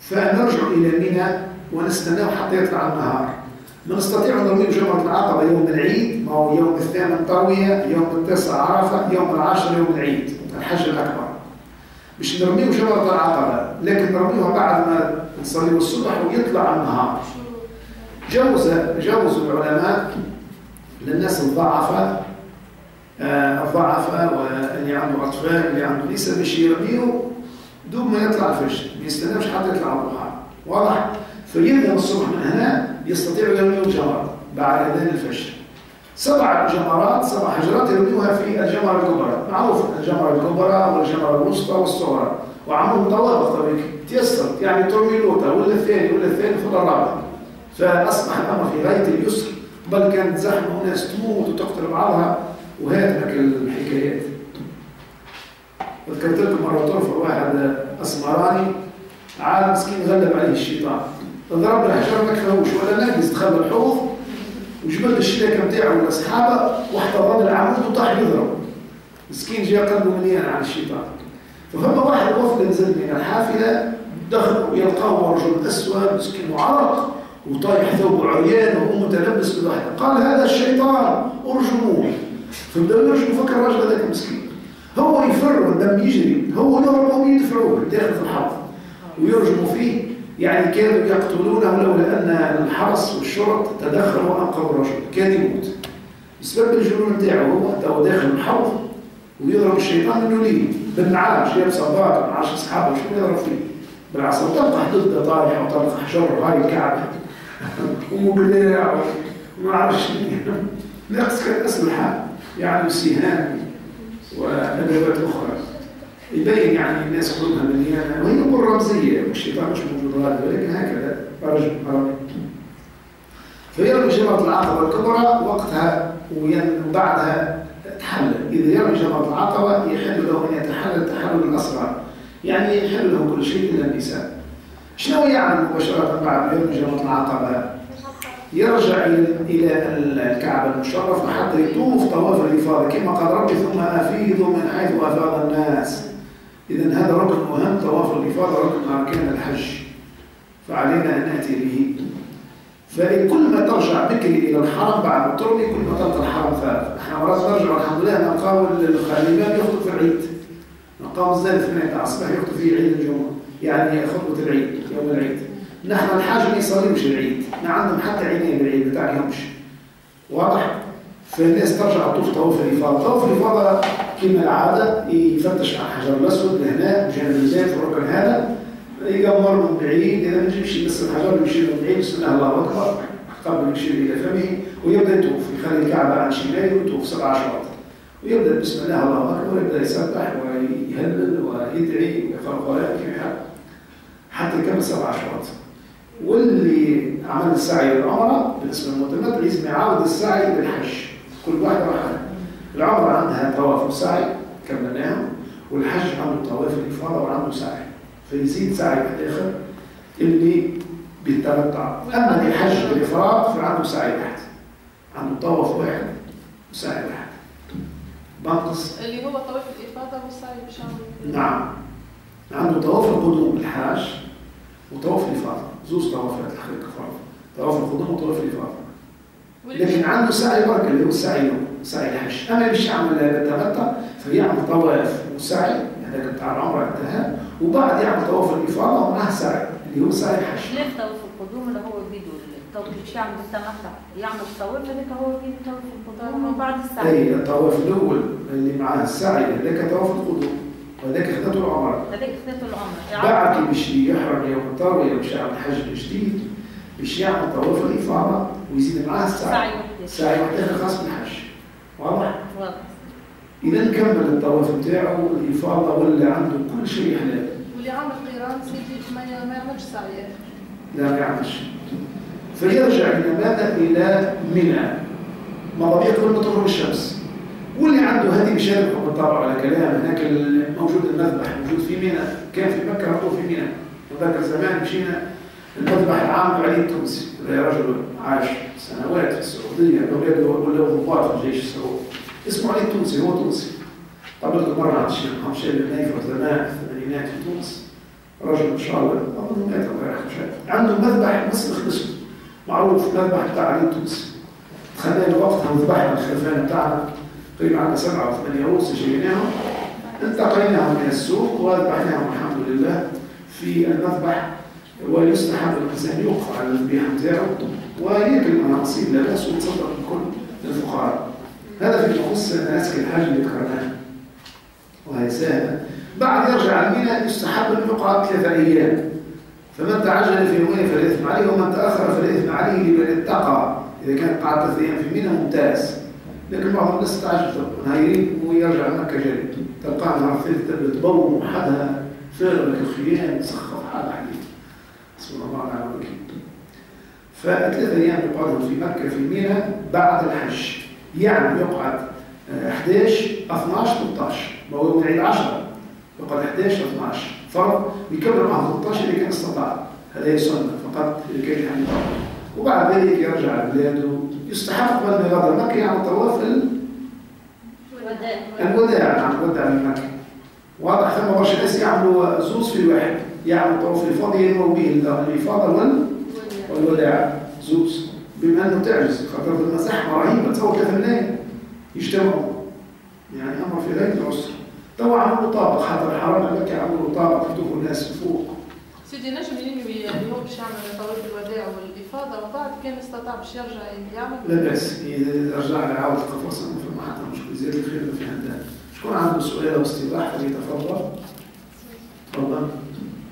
فنرجع إلى منى ونستناه حتى يطلع النهار. نستطيع أن نرمي جمرة العقبة يوم العيد ما هو يوم الثامن تروية يوم التاسع عرفة يوم العاشر يوم العيد الحج الأكبر. مش نرميه جمرة العقبة لكن نرميها بعد ما نصلي الصبح ويطلع النهار. جوز جوز العلماء للناس الضعفاء آه، الضعفاء واللي عنده أطفال اللي عنده نساء باش يرميه دوب ما يطلع الفجر ما يستناش حتى يطلع الضحى. واضح؟ فيبدا الصبح من هنا يستطيع يرمي الجمرات بعد أذان الفجر. سبع جمرات سبع حجرات يرميوها في الجمره الكبرى. معروف الجمره الكبرى والجمره الوسطى والصغرى. وعمل متوابط طريق تيسر يعني ترمي لوطه ولا الثاني ولا الثاني خذ الرابع. فأصبح الأمر في غاية اليسر بل كانت زحمة وناس تموت وتقتل بعضها وهات لك الحكايات. ذكرت لكم مرة طرف واحد أسمراني عالم مسكين غلب عليه الشيطان. ضرب الحجر ما كفاهوش ولا نجلس دخل الحوض وجبل الشبكة نتاعو والأصحابه واحتضن العمود وطاح يضرب مسكين جاء قلبه مليان على الشيطان. ففما واحد وفد نزل من الحافلة دخلوا يلقاه رجل أسود مسكين وعرق وطايح ثوبه عريان وهو متلبس بالواحد قال هذا الشيطان أرجموه. فبدأوا يرجموا فكر الرجل هذاك مسكين. هو يفر والدم يجري. هو يهرب هم يدفعوه داخل في الحرب ويرجموا فيه. يعني كانوا يقتلونه لولا أن الحرس والشرط تدخلوا وانقذوا الرجل كان يموت. بسبب الجنون نتاعو هو تو داخل الحوض ويضرب الشيطان انه ليه بالنعاش جاب صباط مع أصحابه شو يضرب فيه؟ بالعصا. وطلق ضده طايح وطلق حجر هاي الكعبة. ومقلاع وما أعرفش ناقص كان اسلحه يعني سهام وأدوات أخرى. يبين يعني الناس قلوبها مليانة. وهي أمور رمزية والشيطان مش موجود. غالبا ولكن هكذا. رمي فيرمي جمرة العقبة الكبرى وقتها وبعدها تحلل. إذا جمرة العقبة يحل له أن يتحلل تحلل الأسرار. يعني يحل له كل شيء إلا النساء. شنو يعمل مباشرة بعد جمرة العقبة يرجع إلى الكعبة المشرفة حتى يطوف طواف الإفاضة كما قال ربي ثم أفيضوا من حيث أفاض الناس. إذا هذا ركن مهم طواف الإفاضة ركن من أركان الحج. فعلينا أن نأتي به. فكل ما ترجع بكري إلى الحرم بعد ما ترمي كل ما تلقى الحرم ثالث إحنا مرات نرجع الحمد لله نلقاو الخليفان يخطب في العيد. نلقاو الزاد في الثمانية الصباح يخطب فيه عيد الجمعة يعني خطبة العيد يوم العيد. نحن الحاج ما يصليوش العيد ما عندهم حتى عينين بالعيد ما تعرفهمش واضح؟ فالناس ترجع تطوف طواف الإفاضة. طواف الإفاضة كما العادة يفتش على الحجر الأسود لهنا جانب الزيت في الركن هذا. يقمر من بعيد إذا ما تجيبش بس الحجر يمشي من بعيد بسم الله الله أكبر. قبل يشير إلى فمه ويبدأ يطوف يخلي الكعبة عن شماله ويطوف سبع أشواط ويبدأ بسم الله الله أكبر ويبدأ يسبح ويهلل ويدعي ويقرأ القرآن كما يحب. حتى يكمل سبع أشواط واللي عمل السعي للعمرة بالنسبة للمتمتع لازم يعاود السعي للحج كل واحد راح العمرة عندها طواف وسعي كملناهم. والحج عنده طواف الإفاضة وعنده سعي. فيزيد سعي الآخر اللي بالتمتع أما الحج بالإفراد فعنده سعي واحد عنده طواف واحد وسعي واحد بنقص اللي هو طواف الإفاضة والسعي بشامل نعم. عنده طواف القدوم بالحاج وطواف الإفاضة زوز طوافات الحقيقة فرض طواف القدوم وطواف الإفاضة لكن عنده سعي بركة اللي هو السعي سعي الحج أما مش يعمل التمتع فيعمل طواف وسعي هذاك بتاع العمرة انتهى وبعد يعمل طواف الإفاضة ومعه سعي اللي هو سعي الحج ليه طواف القدوم؟ اللي هو بيده الطواف مش يعمل التمتع يعمل طواف هذاك هو بيده طواف القدوم ومن بعد السعي. أي الطواف الأول اللي معاه السعي هذاك طواف القدوم. وذاك خدته العمرة هذاك خذته العمر. بعد باش يحرم يوم التروية باش يعمل حج جديد باش يعمل طواف الإفاضة ويزيد معاه السعي. سعي وحده. سعي وحده خاص بالحج واضح؟ واضح. إذا كمل الطواف بتاعه الإفاضة ولا عنده كل شيء حلال. واللي عامل قيران سيدي ما يعملش سعي لا ما يعملش. فيرجع إلى ماذا؟ إلى منى. مضابيع كل ما تغرب الشمس. واللي عنده هذه بيشارككم بالطبع على كلام هناك موجود المذبح موجود في منى. كان في مكة عنده في منى. وذاك زمان مشينا المذبح العام علي التونسي. هذا رجل عاش سنوات في السعودية أولاده ولا ضباط في الجيش السعودي. اسمه علي التونسي هو تونسي قابلته مرة عند الشيخ محمد شيخ النايف زمان في الثمانينات في تونس رجل إن شاء الله أظن مات الله يرحمه عنده مذبح مسلخ اسمه معروف المذبح بتاع علي التونسي خلينا وقتها وذبحنا الخرفان بتاعنا قيل عندنا سبعة وثمانية أوس جيناهم انتقيناهم من السوق وذبحناهم الحمد لله في المذبح ويستحب الإنسان يوقع على الذبيحة بتاعه ويأكل منها نصيب لا بأس ويتصدق بكل للفقراء هذا في يخص مناسك الحج وهي سهلة بعد يرجع المينا يستحب أن يقعد ثلاثة أيام. فمن تعجل في يومين فلا إثم عليه ومن تأخر فلا إثم عليه لمن اتقى. إذا كان قعد ثلاثة أيام في مينا ممتاز. لكن بعض الناس تعجل. نهايرين ويرجع مكة جري تلقاه نهار ثالث تبدأ تبوم وحدها. فارغ لك الخيام تسخف حالها حديد الله الرحمن الرحيم فثلاثة أيام يقعدهم في مكة في مينا بعد الحج. يعني يقعد 11 12 13 ما هو يوم العيد 10 يقعد 11 12 فرض ويكمل معه 13 إذا كان استطاع. هذه هي سنة فقط لكي يحمل وبعد ذلك يرجع لبلاده يستحق قبل ما يغادر مكة يعمل طواف الوداع. نعم الوداع من مكة. واضح ثم برشا ناس يعملوا زوز في الواحد. يعمل طواف الإفاضة ينمو به الإفاضة وال والوداع. زوز. بما أنه تعجز خاطر المساحة رهيبة تصور ملايين يجتمعوا. يعني أمر في غاية العسر. طبعا عملوا طابق حتى الحرام المكي عملوا طابق يطوفوا الناس فوق. سيدي نجم ينوي اللي هو باش يعمل طواف الوداع والإفاضة وبعد كان استطاع باش يرجع يعمل لا بأس. إذا رجع لعودة قفص فما حتى مشكلة زيادة الخير في عندها شكون عنده سؤال أو استيضاح فليتفضل تفضل.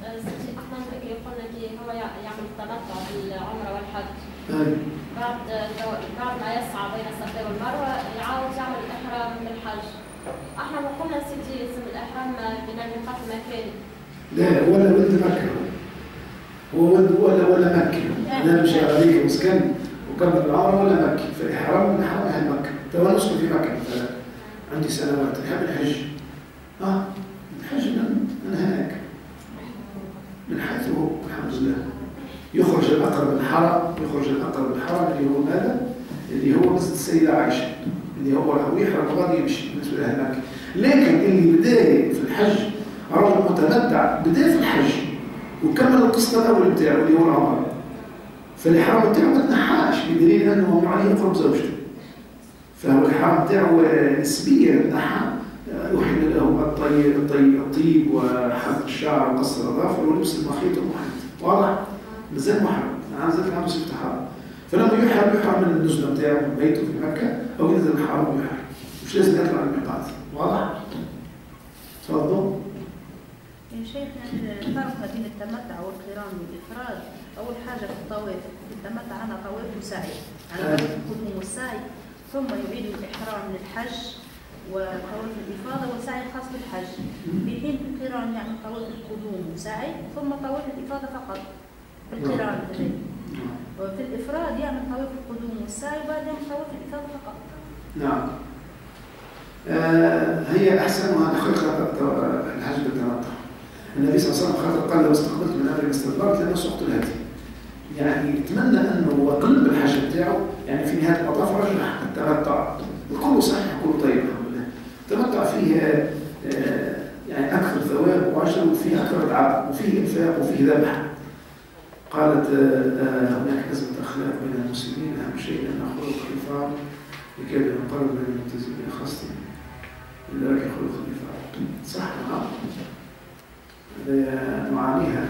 أحنا فكري قلنا كي هو يعمل التمتع بالعمره والحج. بعد بعد ما يسعى بين الصفا والمروة يعاود يعمل الإحرام بالحج إحنا ما قلنا سيدي اسم الإحرام من الميقات المكاني لا ولا ولد مكة. هو ولد ولا ولا مكي أنا مش عليك مسكن وكمل العمرة ولا مكي فالإحرام من حرم أهل مكة. تو نسكن في مكة. مثلا عندي سنوات. الحج. آه الحج من من هناك. من حيث هو الحمد لله. يخرج الأقرب الحرم يخرج الأقرب الحرم اللي هو ماذا؟ اللي هو مسجد السيدة عائشة اللي هو راهو يحرم غادي يمشي بالنسبة لهناك لكن اللي بداية في الحج رجل متمتع بداية في الحج وكمل القسط الأول بتاعه اللي هو العمرة فالإحرام بتاعه ما تنحاش بدليل أنه معي يقرب زوجته فهو الإحرام بتاعه نسبيا نحى يحل له الطيب الطيب الطيب وحلق الشعر وقص الأظافر ولبس المخيط والمحيط واضح؟ مازال محرم. أنا زلت عنده صفة حرام فلما يحرم يحرم من النزلة بتاعه من بيته في مكة أو ينزل الحرم ويحرم مش لازم يطلع الميقات واضح؟ تفضل. يا شيخ يعني الفرق بين التمتع والقران والافراد أول حاجة في الطواف التمتع أنا طواف وسعي. أنا. طواف القدوم والسعي ثم يعيد الإحرام للحج وطواف الإفاضة والسعي خاص بالحج. في حين القران يعني طواف القدوم وسعي ثم طواف الإفاضة فقط. هذي. وفي الإفراد يعمل طواف القدوم والسعي وبعدين طواف الافاضه فقط. نعم. آه هي أحسن وهذا حقيقة الحج بالتمتع النبي صلى الله عليه وسلم قال لو استقبلت من أمري ما استدبرت لما سقط الهدي. يعني يتمنى أنه قلب الحج بتاعه. يعني في نهاية المطاف رجع التمتع. الكل صحيح كله طيب الحمد لله. التمتع فيه آه، يعني أكثر ثواب وأجر وفيه أكثر تعب وفيه إنفاق وفيه ذبح. قالت آه، آه، هناك أزمة أخلاق بين المسلمين أهم شيء أن خلق الإفراد لكي ينقرب من الملتزمين خاصة إلا لك خلق الإفراد صح نعم. هذا نعانيها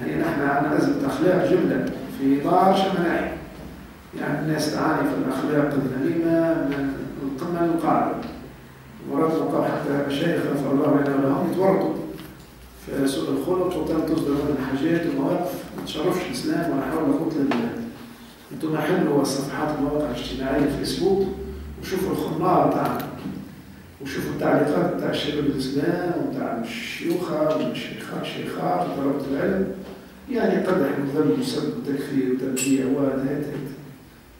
يعني نحن عندنا أزمة أخلاق جملة في بعض مناحي يعني الناس تعاني في الأخلاق الذميمة من القمة للقاعدة نلقى حتى مشايخ غفر الله ولهم يتورطوا في سوء الخلق وتم تصدر من حاجات ومواقف ما تشرفش الإسلام ولا حول ولا قوة إلا بالله أنتم حلوا صفحات المواقع الاجتماعية الفيسبوك وشوفوا الخمار بتاعنا وشوفوا التعليقات بتاع الشباب الإسلام وبتاع الشيوخة والشيخات شيخات وطلبة العلم. يعني قدح وذنب وسب وتكفير وتبديع هذا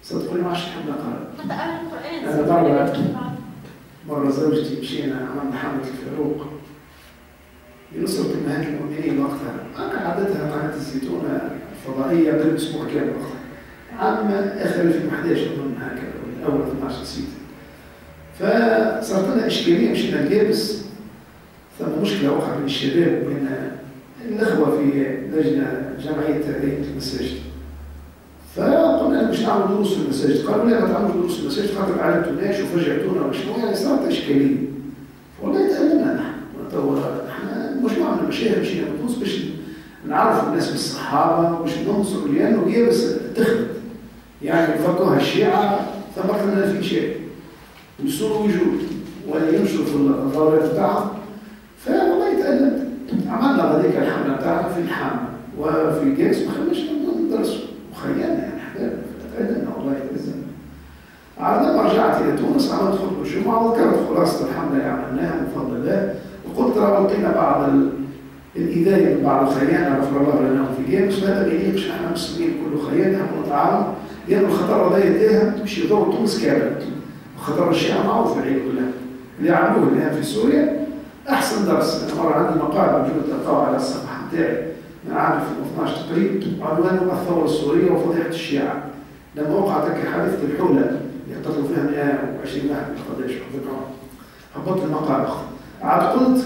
صدقوني ما عادش نحب نقرأ؟ حتى أهل القرآن أنا مرة مرة زوجتي مشينا عملنا حملة الفاروق. لنصرة أمهات المؤمنين وقتها كان عادتها قناة الزيتونة الفضائية قبل أسبوع كامل وقتها عام آخر 2011 أظن هكذا أول 12 نسيت فصارت لنا إشكالية مشينا لقابس ثم مشكلة أخرى بين الشباب وبين الأخوة في لجنة جمعية تأدية المساجد. فقلنا مش نعمل دروس في المساجد. قالوا لا ما تعملوا دروس في المساجد خاطر علمتوناش وفجعتونا وشنو يعني صارت إشكالية والله تألمنا نحن تو إحنا مجموعة من المشايخ مشينا بتونس باش نعرف الناس بالصحابة باش ننصر لأنه هي بس تخدم يعني فقه الشيعة ثبت لنا في شيء. يسور وجود ولا ينشر في الضوابط بتاعهم فوالله تألمت عملنا غاديك الحملة بتاعنا في الحامة وفي الجيش ما خلناش ندرسوا وخيالنا يعني احباب تألمنا والله تألمنا على لما رجعت إلى تونس عملت خطبة الجمعة وذكرت خلاصة الحملة اللي عملناها من فضل الله. وقلت ترى لقينا بعض ال- الإيذاء من بعض الخيانة غفر الله لنا في جيمس هذا ما يليقش إحنا مسلمين كله خيانة ونتعاون لأن الخطر ده يديها مش يضر تونس كامل خطر الشيعة معروف العيد كلها اللي عملوه الآن في سوريا أحسن درس. أنا مرة عندي مقال موجود تلقاه على الصفحة بتاعي من عام 2012 تقريبا عنوانه الثورة السورية وفضيحة الشيعة. لما وقعت حادثة الحولة. اللي قتلوا فيها 120 واحد من القضايا هبطت المقال عاد قلت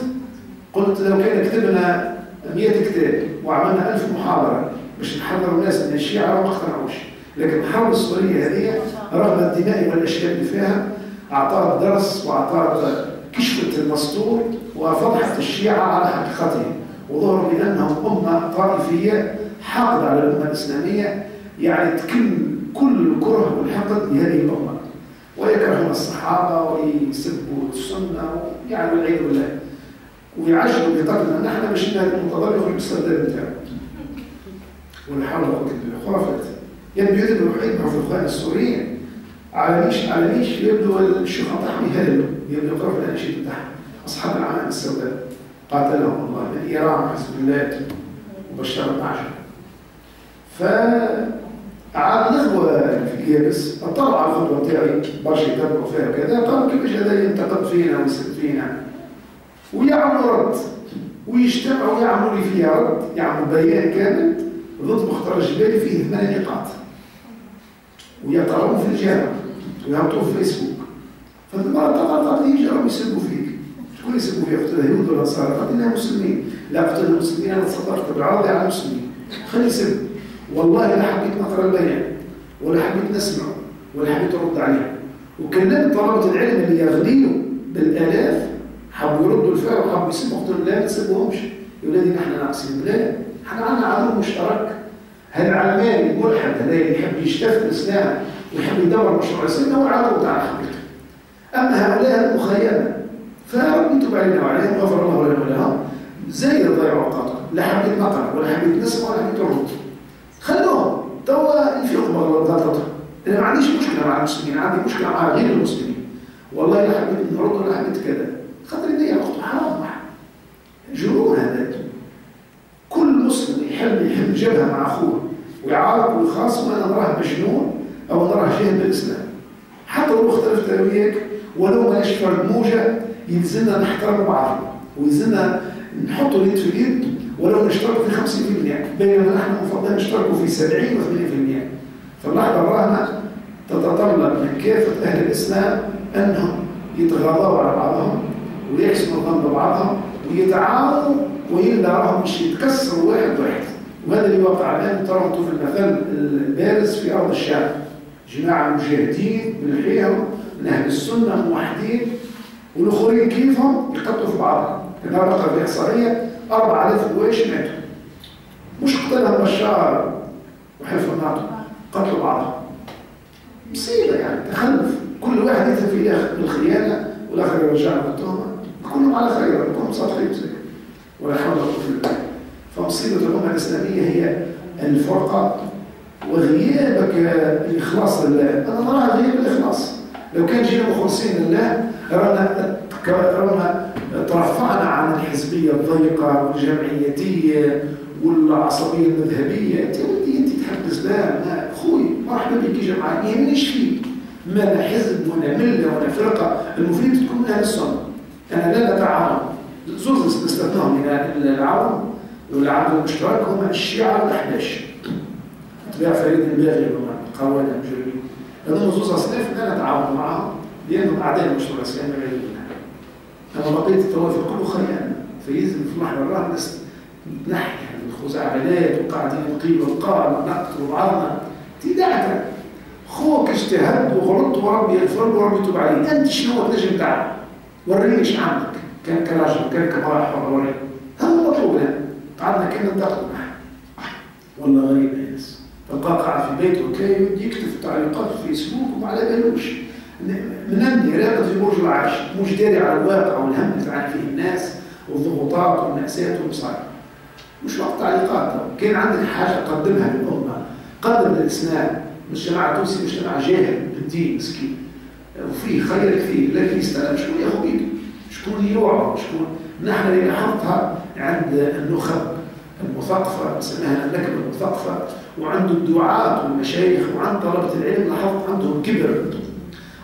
قلت لو كان كتبنا 100 كتاب وعملنا 1000 محاضرة باش نحذر الناس من الشيعة ما اقتنعوش. لكن الحرب السورية هذه رغم الدماء والأشياء اللي فيها اعطت درس واعطت كشفت المستور وفضحت الشيعة على حقيقتهم. وظهروا بانهم أمة طائفية حاقدة على الأمة الإسلامية يعني تكن كل الكره والحقد لهذه الأمة. ويكرهون الصحابة ويسبوا السنة يعني والعياذ بالله. ويعجبوا بقتلنا نحن باش المتضرر يخرج بالسرداب بتاعه. ولا حول ولا قوه الا بالله خرافات. يبدو يدب الوحيد مع الاخوان السوريين على ليش على ليش يبدو الشيخ بتاعهم يهلوا يبدو يقرأوا الاناشيد بتاعهم أصحاب العمائم السوداء قاتلهم الله. من ايران وحزب الله وبشار الأعشى عاد نخوة في اليابس اطلع على الخطوة تاعي برشا يتبعوا فيها وكذا. قالوا كيفاش هذا ينتقد فينا ويسب فينا؟ ويعملوا رد. ويجتمعوا ويعملوا لي فيها رد. يعملوا بيان كامل ضد مختار الجبالي فيه ثمان نقاط. ويقرأوا في الجامعة ويهبطوا في فيسبوك. تقع قالت يجي راهم يسبوا فيك. شكون يسبوا فيك؟ قلت لها يهود ولا نصارى؟ قالت انها مسلمين. لا قلت لها مسلمين أنا تصدرت بالعرض على المسلمين خلي يسب والله لا حبيت نقرأ البيان. ولا حبيت نسمع. ولا حبيت ارد عليه. وكلمت طلبة العلم اللي يغليوا بالآلاف حبوا يردوا الفعل وحبوا يسمعوا قلت لا ما تسبوهمش يا ولادي نحن ناقصين لا إحنا عندنا عدو مشترك. هذا العلماني الملحد هذا اللي يحب يشتف الاسلام ويحب يدور مشروع الإسلام هو العدو تاع حقيقته أما هؤلاء المخيمة فربي يتوب علينا وعليهم غفر الله لنا ولهم زي ضيعوا اوقاتهم لا حبيت نقرا ولا حبيت نسمع ولا حبيت نرد خلوهم. توا يفيقوا غلطتهم أنا ما عنديش مشكلة مع المسلمين عندي مشكلة مع غير المسلمين. والله لا حبيت نرد ولا حبيت كذا. خاطر يضيع وقته حرام جنون هذا. كل مسلم يحب يحب جبهة مع أخوه ويعارض ويخاصم أنا نراه مجنون أو نراه جاهل بالإسلام. حتى لو اختلفت أنا وياك ولو ماش فرد موجه يلزمنا نحترم بعضنا ويلزمنا نحطوا اليد في اليد ولو نشتركوا في 50% بينما نحن مفضل نشتركوا في 70 و 80% فاللحظه الراهنه تتطلب من كافة أهل الإسلام أنهم يتغاضوا على بعضهم ويحسنوا الظن ببعضهم ويتعاونوا وإلا راهم مش يتكسروا واحد واحد. وهذا اللي وقع الآن ترى في المثل البارز في أرض الشام. جماعة مجاهدين بنحيهم من أهل السنة موحدين. والآخرين كيفهم؟ يقتلوا في بعضهم. كما رقم في إحصائية 4000 قويش ماتوا. مش قتلهم بشار وحلف الناطو قتلوا بعضهم. مصيبة يعني تخلف. كل واحد يذهب في الخيانة والآخر يرجعنا بالتهمة كلهم على خير كلهم صالحين زي ولا حول ولا قوة إلا بالله. فمصيبة الأمة الإسلامية هي الفرقة وغيابك الاخلاص لله أنا نراها غياب الإخلاص. لو كان جينا مخلصين لله رانا رانا ترفعنا عن الحزبية الضيقة والجمعيتية والعصبية المذهبية. أنت أنت تحب الإسلام. أخوي مرحبا بك جماعة ما يهمنيش فيك؟ ما لا حزب ولا ملة ولا فرقة. المفيد تكون أهل السنة. أنا لا نتعاون زوز نستثناهم من العون والعدو المشترك هم الشيعة والأحباش. تبع فريد الباغي قوانا مجرمين لأنهم زوز أصناف لا نتعاون معهم لأنهم أعداء المشروع الإسلامي غير أما بقية الطوائف كله خيانة. فيلزم في محور الرهن ناس نحكي الخزعبلات وقاعدين نقيل وقال ونقتل بعضنا. تدعك خوك اجتهد وغلط وربي يغفر وربي يتوب عليه. أنت شنو النجم تاعك وريني إيش عندك. كان كراجل كان كمراح ولا وري هذا لنا قعدنا كنا ننتقد معه والله غريب الناس تلقاه قاعد في بيته وكان يكتب تعليقات في فيسبوك وما على بالوش منمي راقد في برج العاش مش داري على الواقع والهم اللي تعاني فيه الناس والضغوطات والمأساة والمصايب. مش وقت تعليقات. كان عندك حاجة قدمها للأمة. قدم للإسلام. مش جماعة تونسي مش جماعة جاهل بالدين مسكين. وفيه خير كثير لكن يستلم شكون ياخذ ايده شكون يوعى شكون؟ نحن اللي لاحظتها عند النخب المثقفة سماها النكبة المثقفة وعند الدعاة والمشايخ وعند طلبة العلم لاحظت عندهم كبر.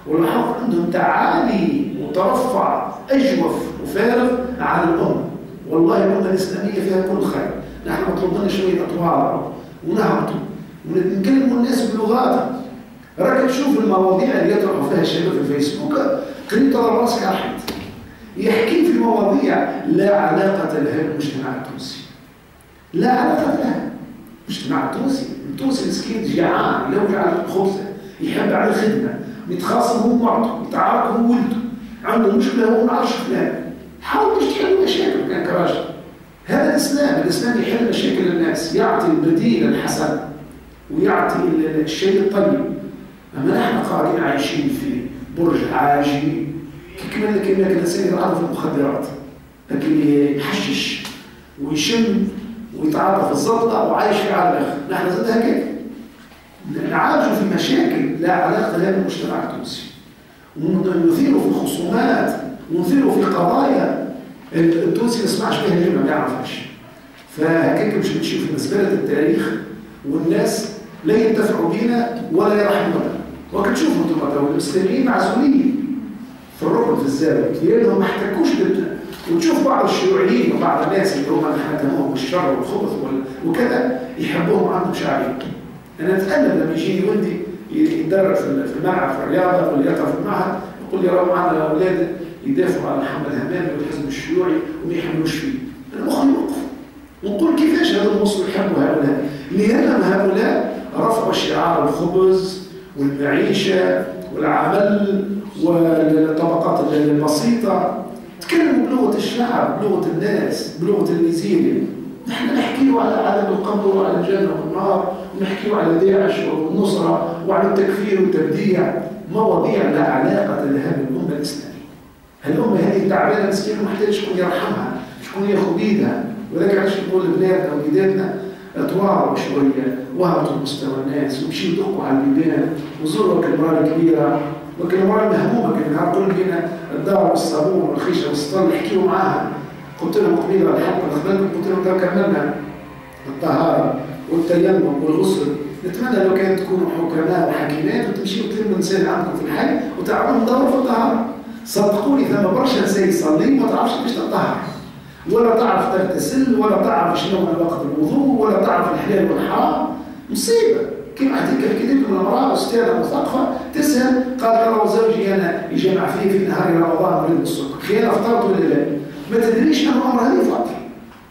ولاحظت عندهم تعالي وترفع أجوف وفارغ على الأمة والله الأمة الإسلامية فيها كل خير. نحن مطلوب لنا شوية أطوار ونهبطوا ونكلموا الناس بلغاتهم راك تشوف المواضيع اللي يطرحوا فيها الشباب في الفيسبوك قريب ترى راسك أحد يحكي في مواضيع لا علاقة لها بالمجتمع التونسي. لا علاقة لها المجتمع التونسي. التونسي مسكين جيعان يلوج على خبزة يحب على الخدمة يتخاصم هو معته يتعارك هو ولده عنده مشكلة هو ما عرفش فلان حاول باش تحل مشاكل كان كراجل هذا الإسلام الإسلام يحل مشاكل الناس يعطي البديل الحسن ويعطي الشيء الطيب. أما نحن قاعدين عايشين في برج عاجي كمان كما الإنسان يتعاطى في المخدرات لكن يحشش ويشم ويتعاطى في الزلطة وعايش في على الآخر نحن زاد هكذا نعالج في مشاكل لا علاقة لها بالمجتمع التونسي. ونثير في خصومات ونثير في قضايا التونسي ما يسمعش بها اليوم ما يعرفهاش فهكاك مش بتشوف مزبلة التاريخ والناس لا ينتفعوا بنا ولا يرحمونا. وكنت تشوفوا أنتم تو المسلمين معزولين في الركن في الزاوية. لانهم ما احتكوش بال وتشوف بعض الشيوعيين وبعض الناس اللي هم حكموهم بالشر والخبث وال- وكذا يحبوهم عندهم شعبيه أنا أتألم لما يجيني ولدي يتدرب في الملعب في الرياضة ولا يقرا في المعهد يقول لي راهو معنا أولاد يدافعوا على محمد همام والحزب الشيوعي وما يحملوش فيه. أنا مخي يوقف ونقول كيفاش هذا المصري يحبوا هؤلاء؟ لأن هؤلاء رفعوا شعار الخبز والمعيشة والعمل والطبقات البسيطة. تكلموا بلغة الشعب بلغة الناس بلغة الميزيريا نحن نحكي على عالم القبر وعلى الجنة والنار ونحكي على داعش والنصرة وعلى التكفير والتبديع. مواضيع لا علاقة لها بالأمة الإسلامية. الأمة هذه تعبانة مسكينة محتاج شكون يرحمها شكون ياخذ بيدها ولذلك علاش نقول لبناتنا ووليداتنا اطواروا شوية وهبطوا مستوى الناس ومشيوا دقوا على البيبان. وزوروا المرأة الكبيرة وكان المرأة المهمومة كان كل بينا الدار والصابون والخيشة والسطل نحكيوا معاها. قلت لهم الحلقة اللي قبل قلت لهم لو كملنا. الطهارة والتيمم والغسل. نتمنى لو كانت تكونوا حكماء وحكيمات وتمشيوا تلموا النساء عندكم في الحي وتعملوا دور في الطهارة. صدقوني ثم برشا نساء يصلي ما تعرفش كيفاش تطهر. ولا تعرف تغتسل ولا تعرف شنو وقت الوضوء ولا تعرف الحلال والحرام. مصيبة. كيما حكيت حكيت لكم المراه أستاذة مثقفه تسأل قال ترى زوجي أنا يجمع فيه في نهار رمضان مريض بالسكر خير أفطرت ولا لا؟ ما تدريش انه الأمر هذه فاطر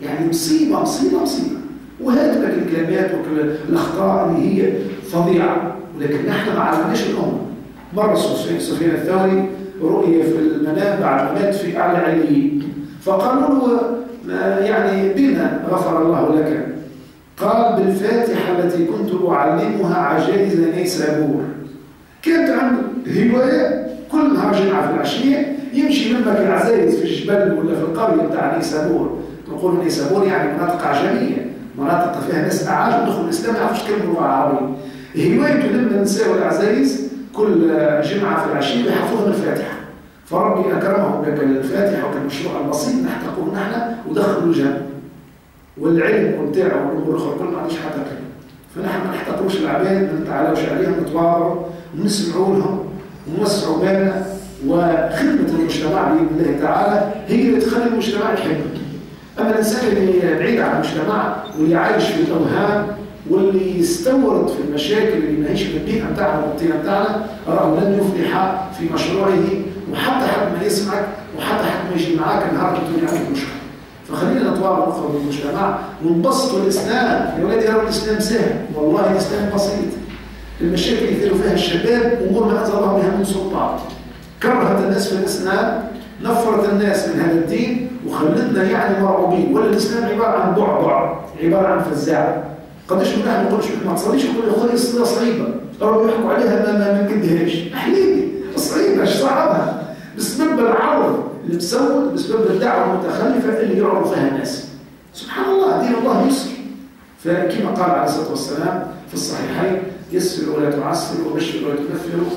يعني مصيبة مصيبة مصيبة. وهذه لك الكلمات والاخطاء اللي هي فظيعة. ولكن نحن ما علمناش الامه مرة سفيان الثوري رؤية في المنام بعد ما مات في أعلى عليين فقالوا له يعني بنا غفر الله لك. قال بالفاتحة التي كنت أعلمها عجائز نيسابور كانت عنده هواية كل نهار جمعة في العشية يمشي يلمك العزايز في الجبل ولا في القرية بتاع نيسابور نقول نيسابور يعني مناطق عجمية مناطق فيها ناس أعاجم دخلوا الإسلام ما يعرفوش يتكلموا لغة عربية. هوايته لما النساء والعزايز كل جمعة في العشية يحفظون الفاتحة. فربي أكرمهم بك الفاتحة وكالمشروع البسيط نحتقوه نحن ودخلوا الجنة. والعلم والبتاع والأمور الأخرى كل ما عنديش حتى كلمة فنحن ما نحتقروش العباد ما نتعالوش عليهم نتواضعوا ونسمعوا لهم ونوسعوا بالنا. وخدمة المجتمع بإذن الله تعالى هي اللي تخلي المجتمع يحبك. أما الإنسان اللي بعيد عن المجتمع واللي عايش في الأوهام واللي يستورد في المشاكل اللي ماهيش من البيئة بتاعنا والطينة بتاعنا راه لن يفلح في مشروعه وحتى حد ما يسمعك وحتى حد ما يجي معاك النهارده تقول عندك مشكلة. فخلينا نتواضع نخرج من المجتمع ونبسطوا الإسلام. يا ولادي يروا الإسلام سهل. والله الإسلام بسيط. المشاكل اللي يثيروا فيها الشباب امور ما انزل الله بها من سلطان. كرهت الناس في الإسلام نفرت الناس من هذا الدين وخلتنا يعني مرعوبين. ولا الإسلام عبارة عن بعبع عبارة عن فزاعه قداش من واحد يقول ما تصليش يقول يا اخويا الصلاة صعيبة. راهو يحكوا عليها ما ما نكدهاش حليلي صعيبة إيش صعبها بسبب العرض المسود بسبب الدعوة المتخلفة اللي يعرض فيها الناس. سبحان الله دين الله يسر. فكما قال عليه الصلاة والسلام في الصحيحين يسروا ولا تعسروا وبشروا ولا تنفروا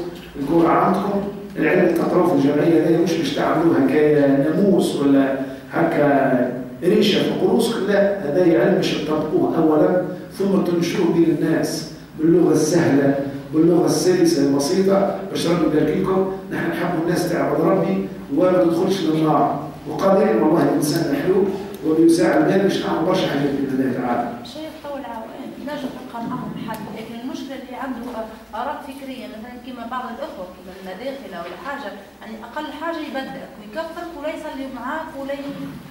نقول عندكم. العلم اللي تقرأوه في الجمعيه دي مش باش تعملوها كناموس ولا هكا ريشة في قروصك لا هذا علم باش تطبقوه اولا ثم تنشروه بين الناس باللغة السهلة. باللغة السلسه البسيطة باش ربي لكم نحن نحب الناس تعبد ربي وما تدخلش للنار وقادرين والله الإنسان حلو وبيساعد بالنا باش نعمل برشا حاجات بإذن الله تعالى. شيخ طول نجم نلقى معهم حل المشكلة اللي عنده آراء فكرية مثلا كما بعض الأخوة كما المداخله ولا حاجة يعني أقل حاجة يبدلك ويكفرك ولا يصلي معاك ولا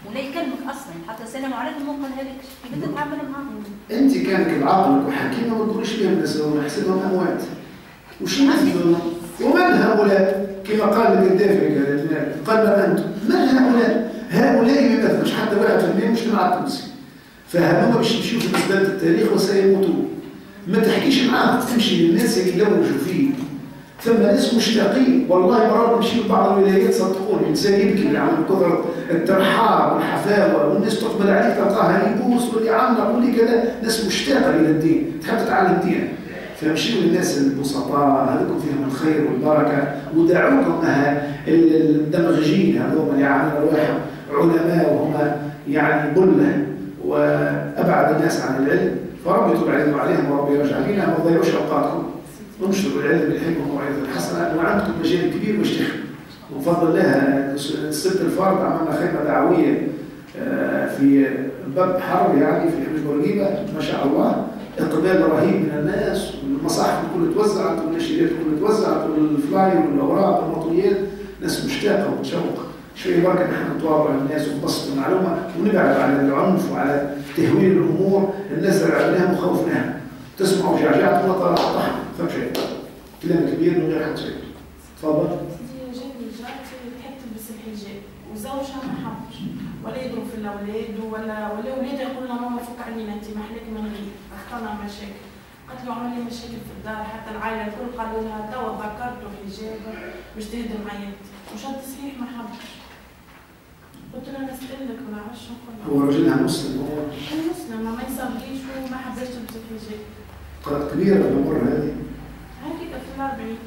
ولا يكلمك أصلا حتى السلام عليكم ممكن هذيك كيف تتعامل معاهم؟ أنت كانك بعقلك وحكيمه ما تقوليش بهم الناس هم نحسبهم أموات. وش؟ ومن هؤلاء؟ كما قال القذافي قال أنتم؟ من هؤلاء؟ هؤلاء ما يمثلوش حتى واحد في المية مجتمع التونسي. فهذوما باش يمشيوا في مسدات التاريخ وسيموتون. ما تحكيش معاهم تمشي للناس يلوجوا فيه. ثم ناس مشتاقين. والله مرات نمشي لبعض الولايات صدقوني. الإنسان يبكي على كثر الترحاب والحفاوة والناس تقبل عليك تلقاها يبوس واللي يعنق واللي كذا. ناس مشتاقة إلى الدين. تحب تتعلم دينك فمشيوا للناس البسطاء هذوكم فيهم الخير والبركة. ودعوكم الدمغجين هذوما اللي عاملين ارواحهم علماء وهم يعني بلة وأبعد الناس عن العلم. فربي يتوب عليهم وعليهم وربي يرجع لنا ما تضيعوش اوقاتكم وانشروا العلم بالحكمه والموعظه الحسنه وعندكم مجال كبير واشتغلوا وبفضل الله الست الفرد عملنا خدمة دعوية آه، في باب حرب يعني في حمص بورقيبه ما شاء الله. اقبال رهيب من الناس والمصاحف الكل توزعت والنشيدات الكل توزعت والفلاير والأوراق والمطويات ناس مشتاقة ومتشوقة. شوية بركه نحن نتواضع الناس ونبسط المعلومه ونبعد عن العنف وعلى تهويل الأمور الناس عملناها وخوفناها. تسمعوا جعجعه مطر طحن فهم شيء. كلام كبير من غير حد شيء. تفضل. سيدي جاني جارتي تحب تلبس الحجاب. وزوجها ما حبش. ولا يضرب في الأولاد ولا ولا ولادها يقولوا لها ماما فك علينا انت ما حلك من غير. اخترنا مشاكل. قالت له عمل لي مشاكل في الدار. حتى العائلة الكل قالوا لها توا ذكرته حجاب باش تهدم عيالتي وشد صحيح ما حبش. قلت لها نسألك ما عرفش نقول هو رجلها مسلم. هو أنا مسلمه ما يصليش وما تلبس الحجاب قد كبيرة الأمور هذه. هكذا في الأربعين.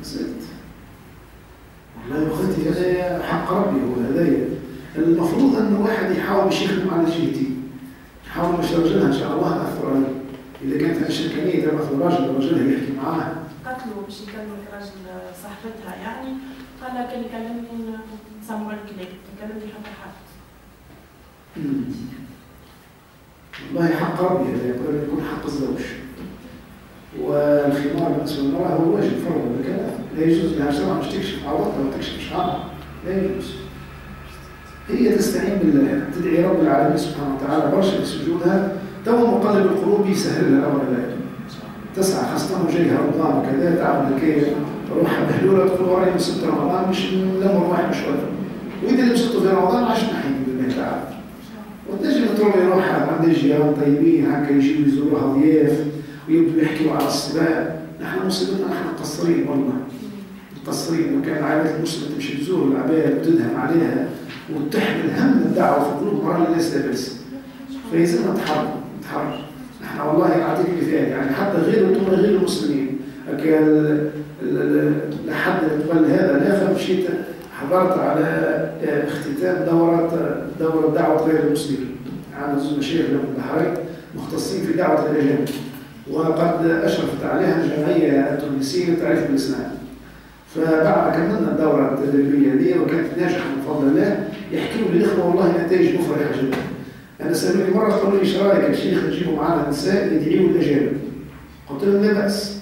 نسيت لا يا أختي هذا حق ربي هو هدايا المفروض أن واحد يحاول على جهتي يحاول باش رجلها إن شاء الله أثر عليه. إذا كانت هالشركانية تبعث راجل رجلها يحكي معاه قتلوا باش يكلم راجل صاحبتها يعني. قال لها والله حق ربي هذا يقول يكون حق الزوج. والخمار بالنسبة للمرأة هو واجب فرض بكذا لا يجوز لها شرعا باش تكشف عورتها وتكشف شعرها لا يجوز. هي تستعين بالله تدعي رب العالمين سبحانه وتعالى برشا في سجودها. تو مقلب القلوب يسهل لها الامر ذلك تسعى خاصة جايها رمضان وكذا تعمل كي روحها مهلولة تقول وراي من ست رمضان مش نمر واحد مش ولا وإذا لبسته في رمضان عاش نحيي بالله تعالى وتنجم تروي روحها عند جيران طيبين هكا يجيو يزوروها ضياف ويبدوا يحكيوا على الصباح نحن مصيبتنا نحن مقصرين والله. مقصرين. وكان عائلة المسلمة تمشي تزور العباد وتدهم عليها وتحمل هم الدعوة في قلوب مرة الناس لا بأس فيلزمنا نتحرك نتحرك نحن والله أعطيك مثال يعني حتى غير غير المسلمين. لحد قبل هذا الآخر مشيت حضرت على آه، اختتام دورة دورة دعوة غير المسلمين. عندنا زوج مشايخ من البحرين مختصين في دعوة الأجانب وقد أشرفت عليها الجمعية التونسية للتعريف بالإسلام فبعد كملنا الدورة التدريبية دي وكانت ناجحة بفضل الله يحكوا لي الإخوة والله نتائج مفرحة جدا. أنا سألوني مرة قالوا لي إيش رأيك يا شيخ نجيبوا معانا نساء يدعيوا الأجانب؟ قلت لهم لا بأس.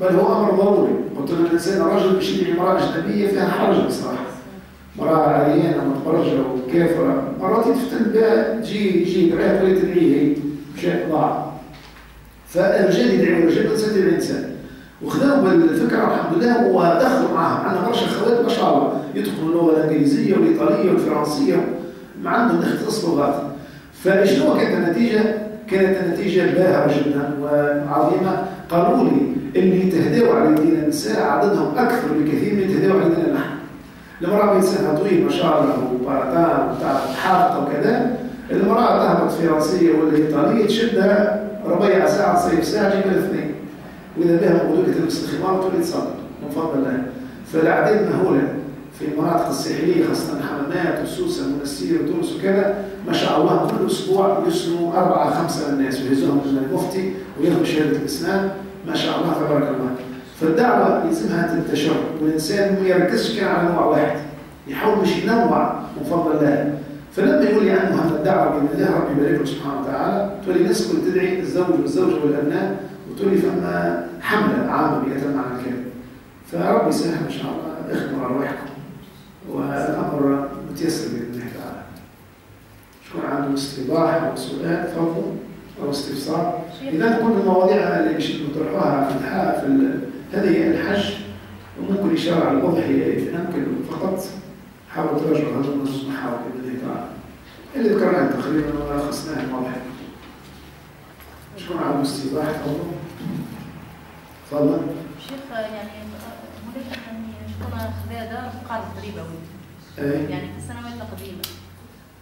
بل هو أمر ضروري. قلت لهم الإنسان راجل باش يدعي امرأة أجنبية فيها حرج بصراحة. امرأة عريانة متبرجة وكافرة مرات يتفتن بها تجي يجي يدعيها ولا تدعيه هي شيء ضاع. فالرجال يدعوا الرجال والإنسان يدعي الإنسان. وخذوا بالفكرة الحمد لله ودخلوا معاهم عندنا برشا خوات ما شاء الله يتقنوا اللغة الإنجليزية والإيطالية والفرنسية. ما عندهم اختصاص لغات. فشنو كانت النتيجة؟ كانت النتيجة باهرة جدا وعظيمة. قالوا لي اللي تهداوا على يدينا النساء عددهم أكثر بكثير من تهداوا على يدينا نحن المرأة بإنسانها طويل ما شاء الله وبارتان وتعرف حافظة وكذا المرأة تهبط فرنسية ولا إيطالية تشدها ربيع ساعة صيف ساعة جيب الاثنين. وإذا بها مقولك تلبس الخمار وتولي تصلي من فضل الله. فالأعداد مهولة في المناطق الساحلية خاصة الحمامات وسوسة ومنسير وتونس وكذا. ما شاء الله كل أسبوع يسلموا أربعة خمسة من الناس ويهزوهم من المفتي وياخذوا شهادة الإسلام. ما شاء الله تبارك الله. فالدعوة يلزمها تنتشر والإنسان ما يركزش كان على نوع واحد. يحاول مش ينوع من فضل الله. فلما يقول لي عنه هذا الدعوة بإذن الله ربي يبارك له سبحانه وتعالى تولي الناس كل تدعي الزوج والزوجة والأبناء وتولي فما حملة عامة بيتم عن الكلام فربي يسهل إن شاء الله. اخدموا أرواحكم والأمر متيسر بإذن الله تعالى. شكون عنده استيضاح أو سؤال أو استفسار إذا كل المواضيع اللي نطرحوها في الحا في هذه هي الحج وممكن إشارة على الأضحية ممكن فقط حاولوا تراجعوا هذا النص محاور بإذن الله تعالى اللي ذكرناه تقريبا ولخصناه واضح. شكون عنده استيضاح تفضل. تفضل شيخ يعني هناك يعني قرض ربوي إيه. يعني في السنوات القديمة.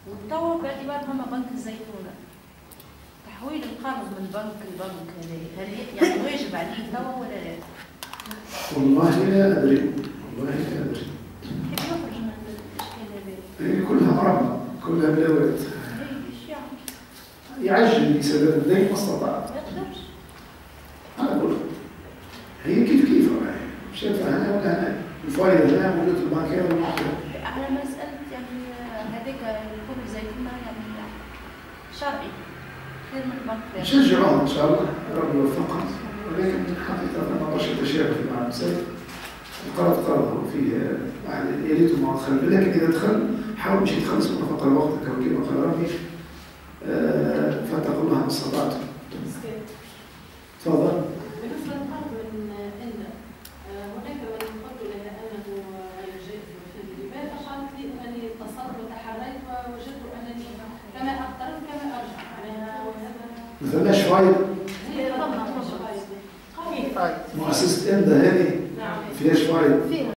وتوا باعتبار هما بنك الزيتونة. تحويل القرض من بنك لبنك هل يعني واجب عليه توا ولا لا؟ والله لا أدري. والله لا أدري. كيف يخرج من الإشكال هذا؟ هي كلها مرضى كلها بلاوات إيه، يعني؟ يعجل بسداد الدين ما استطاع ما يقدرش أنا أقول هي كيف كيف؟ شايفه هنا ولا هنا؟ الفائده هنا موجوده البنكيه ولا ما على مسألة يعني هذيك الكل زيتونة يعني شرعي. نشجعهم إن شاء الله. ربي يوفقهم ولكن حقيقة ما بقاش يتشابه مع المسائل القرض قرض فيه يعني يا ريت ما دخل لكن إذا دخل حاول مش يتخلص من فقط وقتك كما قال ربي فاتقوا الله ما استطعتم تفضل. بالنسبة للقرض من إندا آه، هناك من قلت لها أنه جائز في لماذا قالت لي أنني اتصلت وتحريت ووجدت أنني كما أقترض كما أرجع معناها وهذا قالت مؤسسه امدا هذه نعم فيها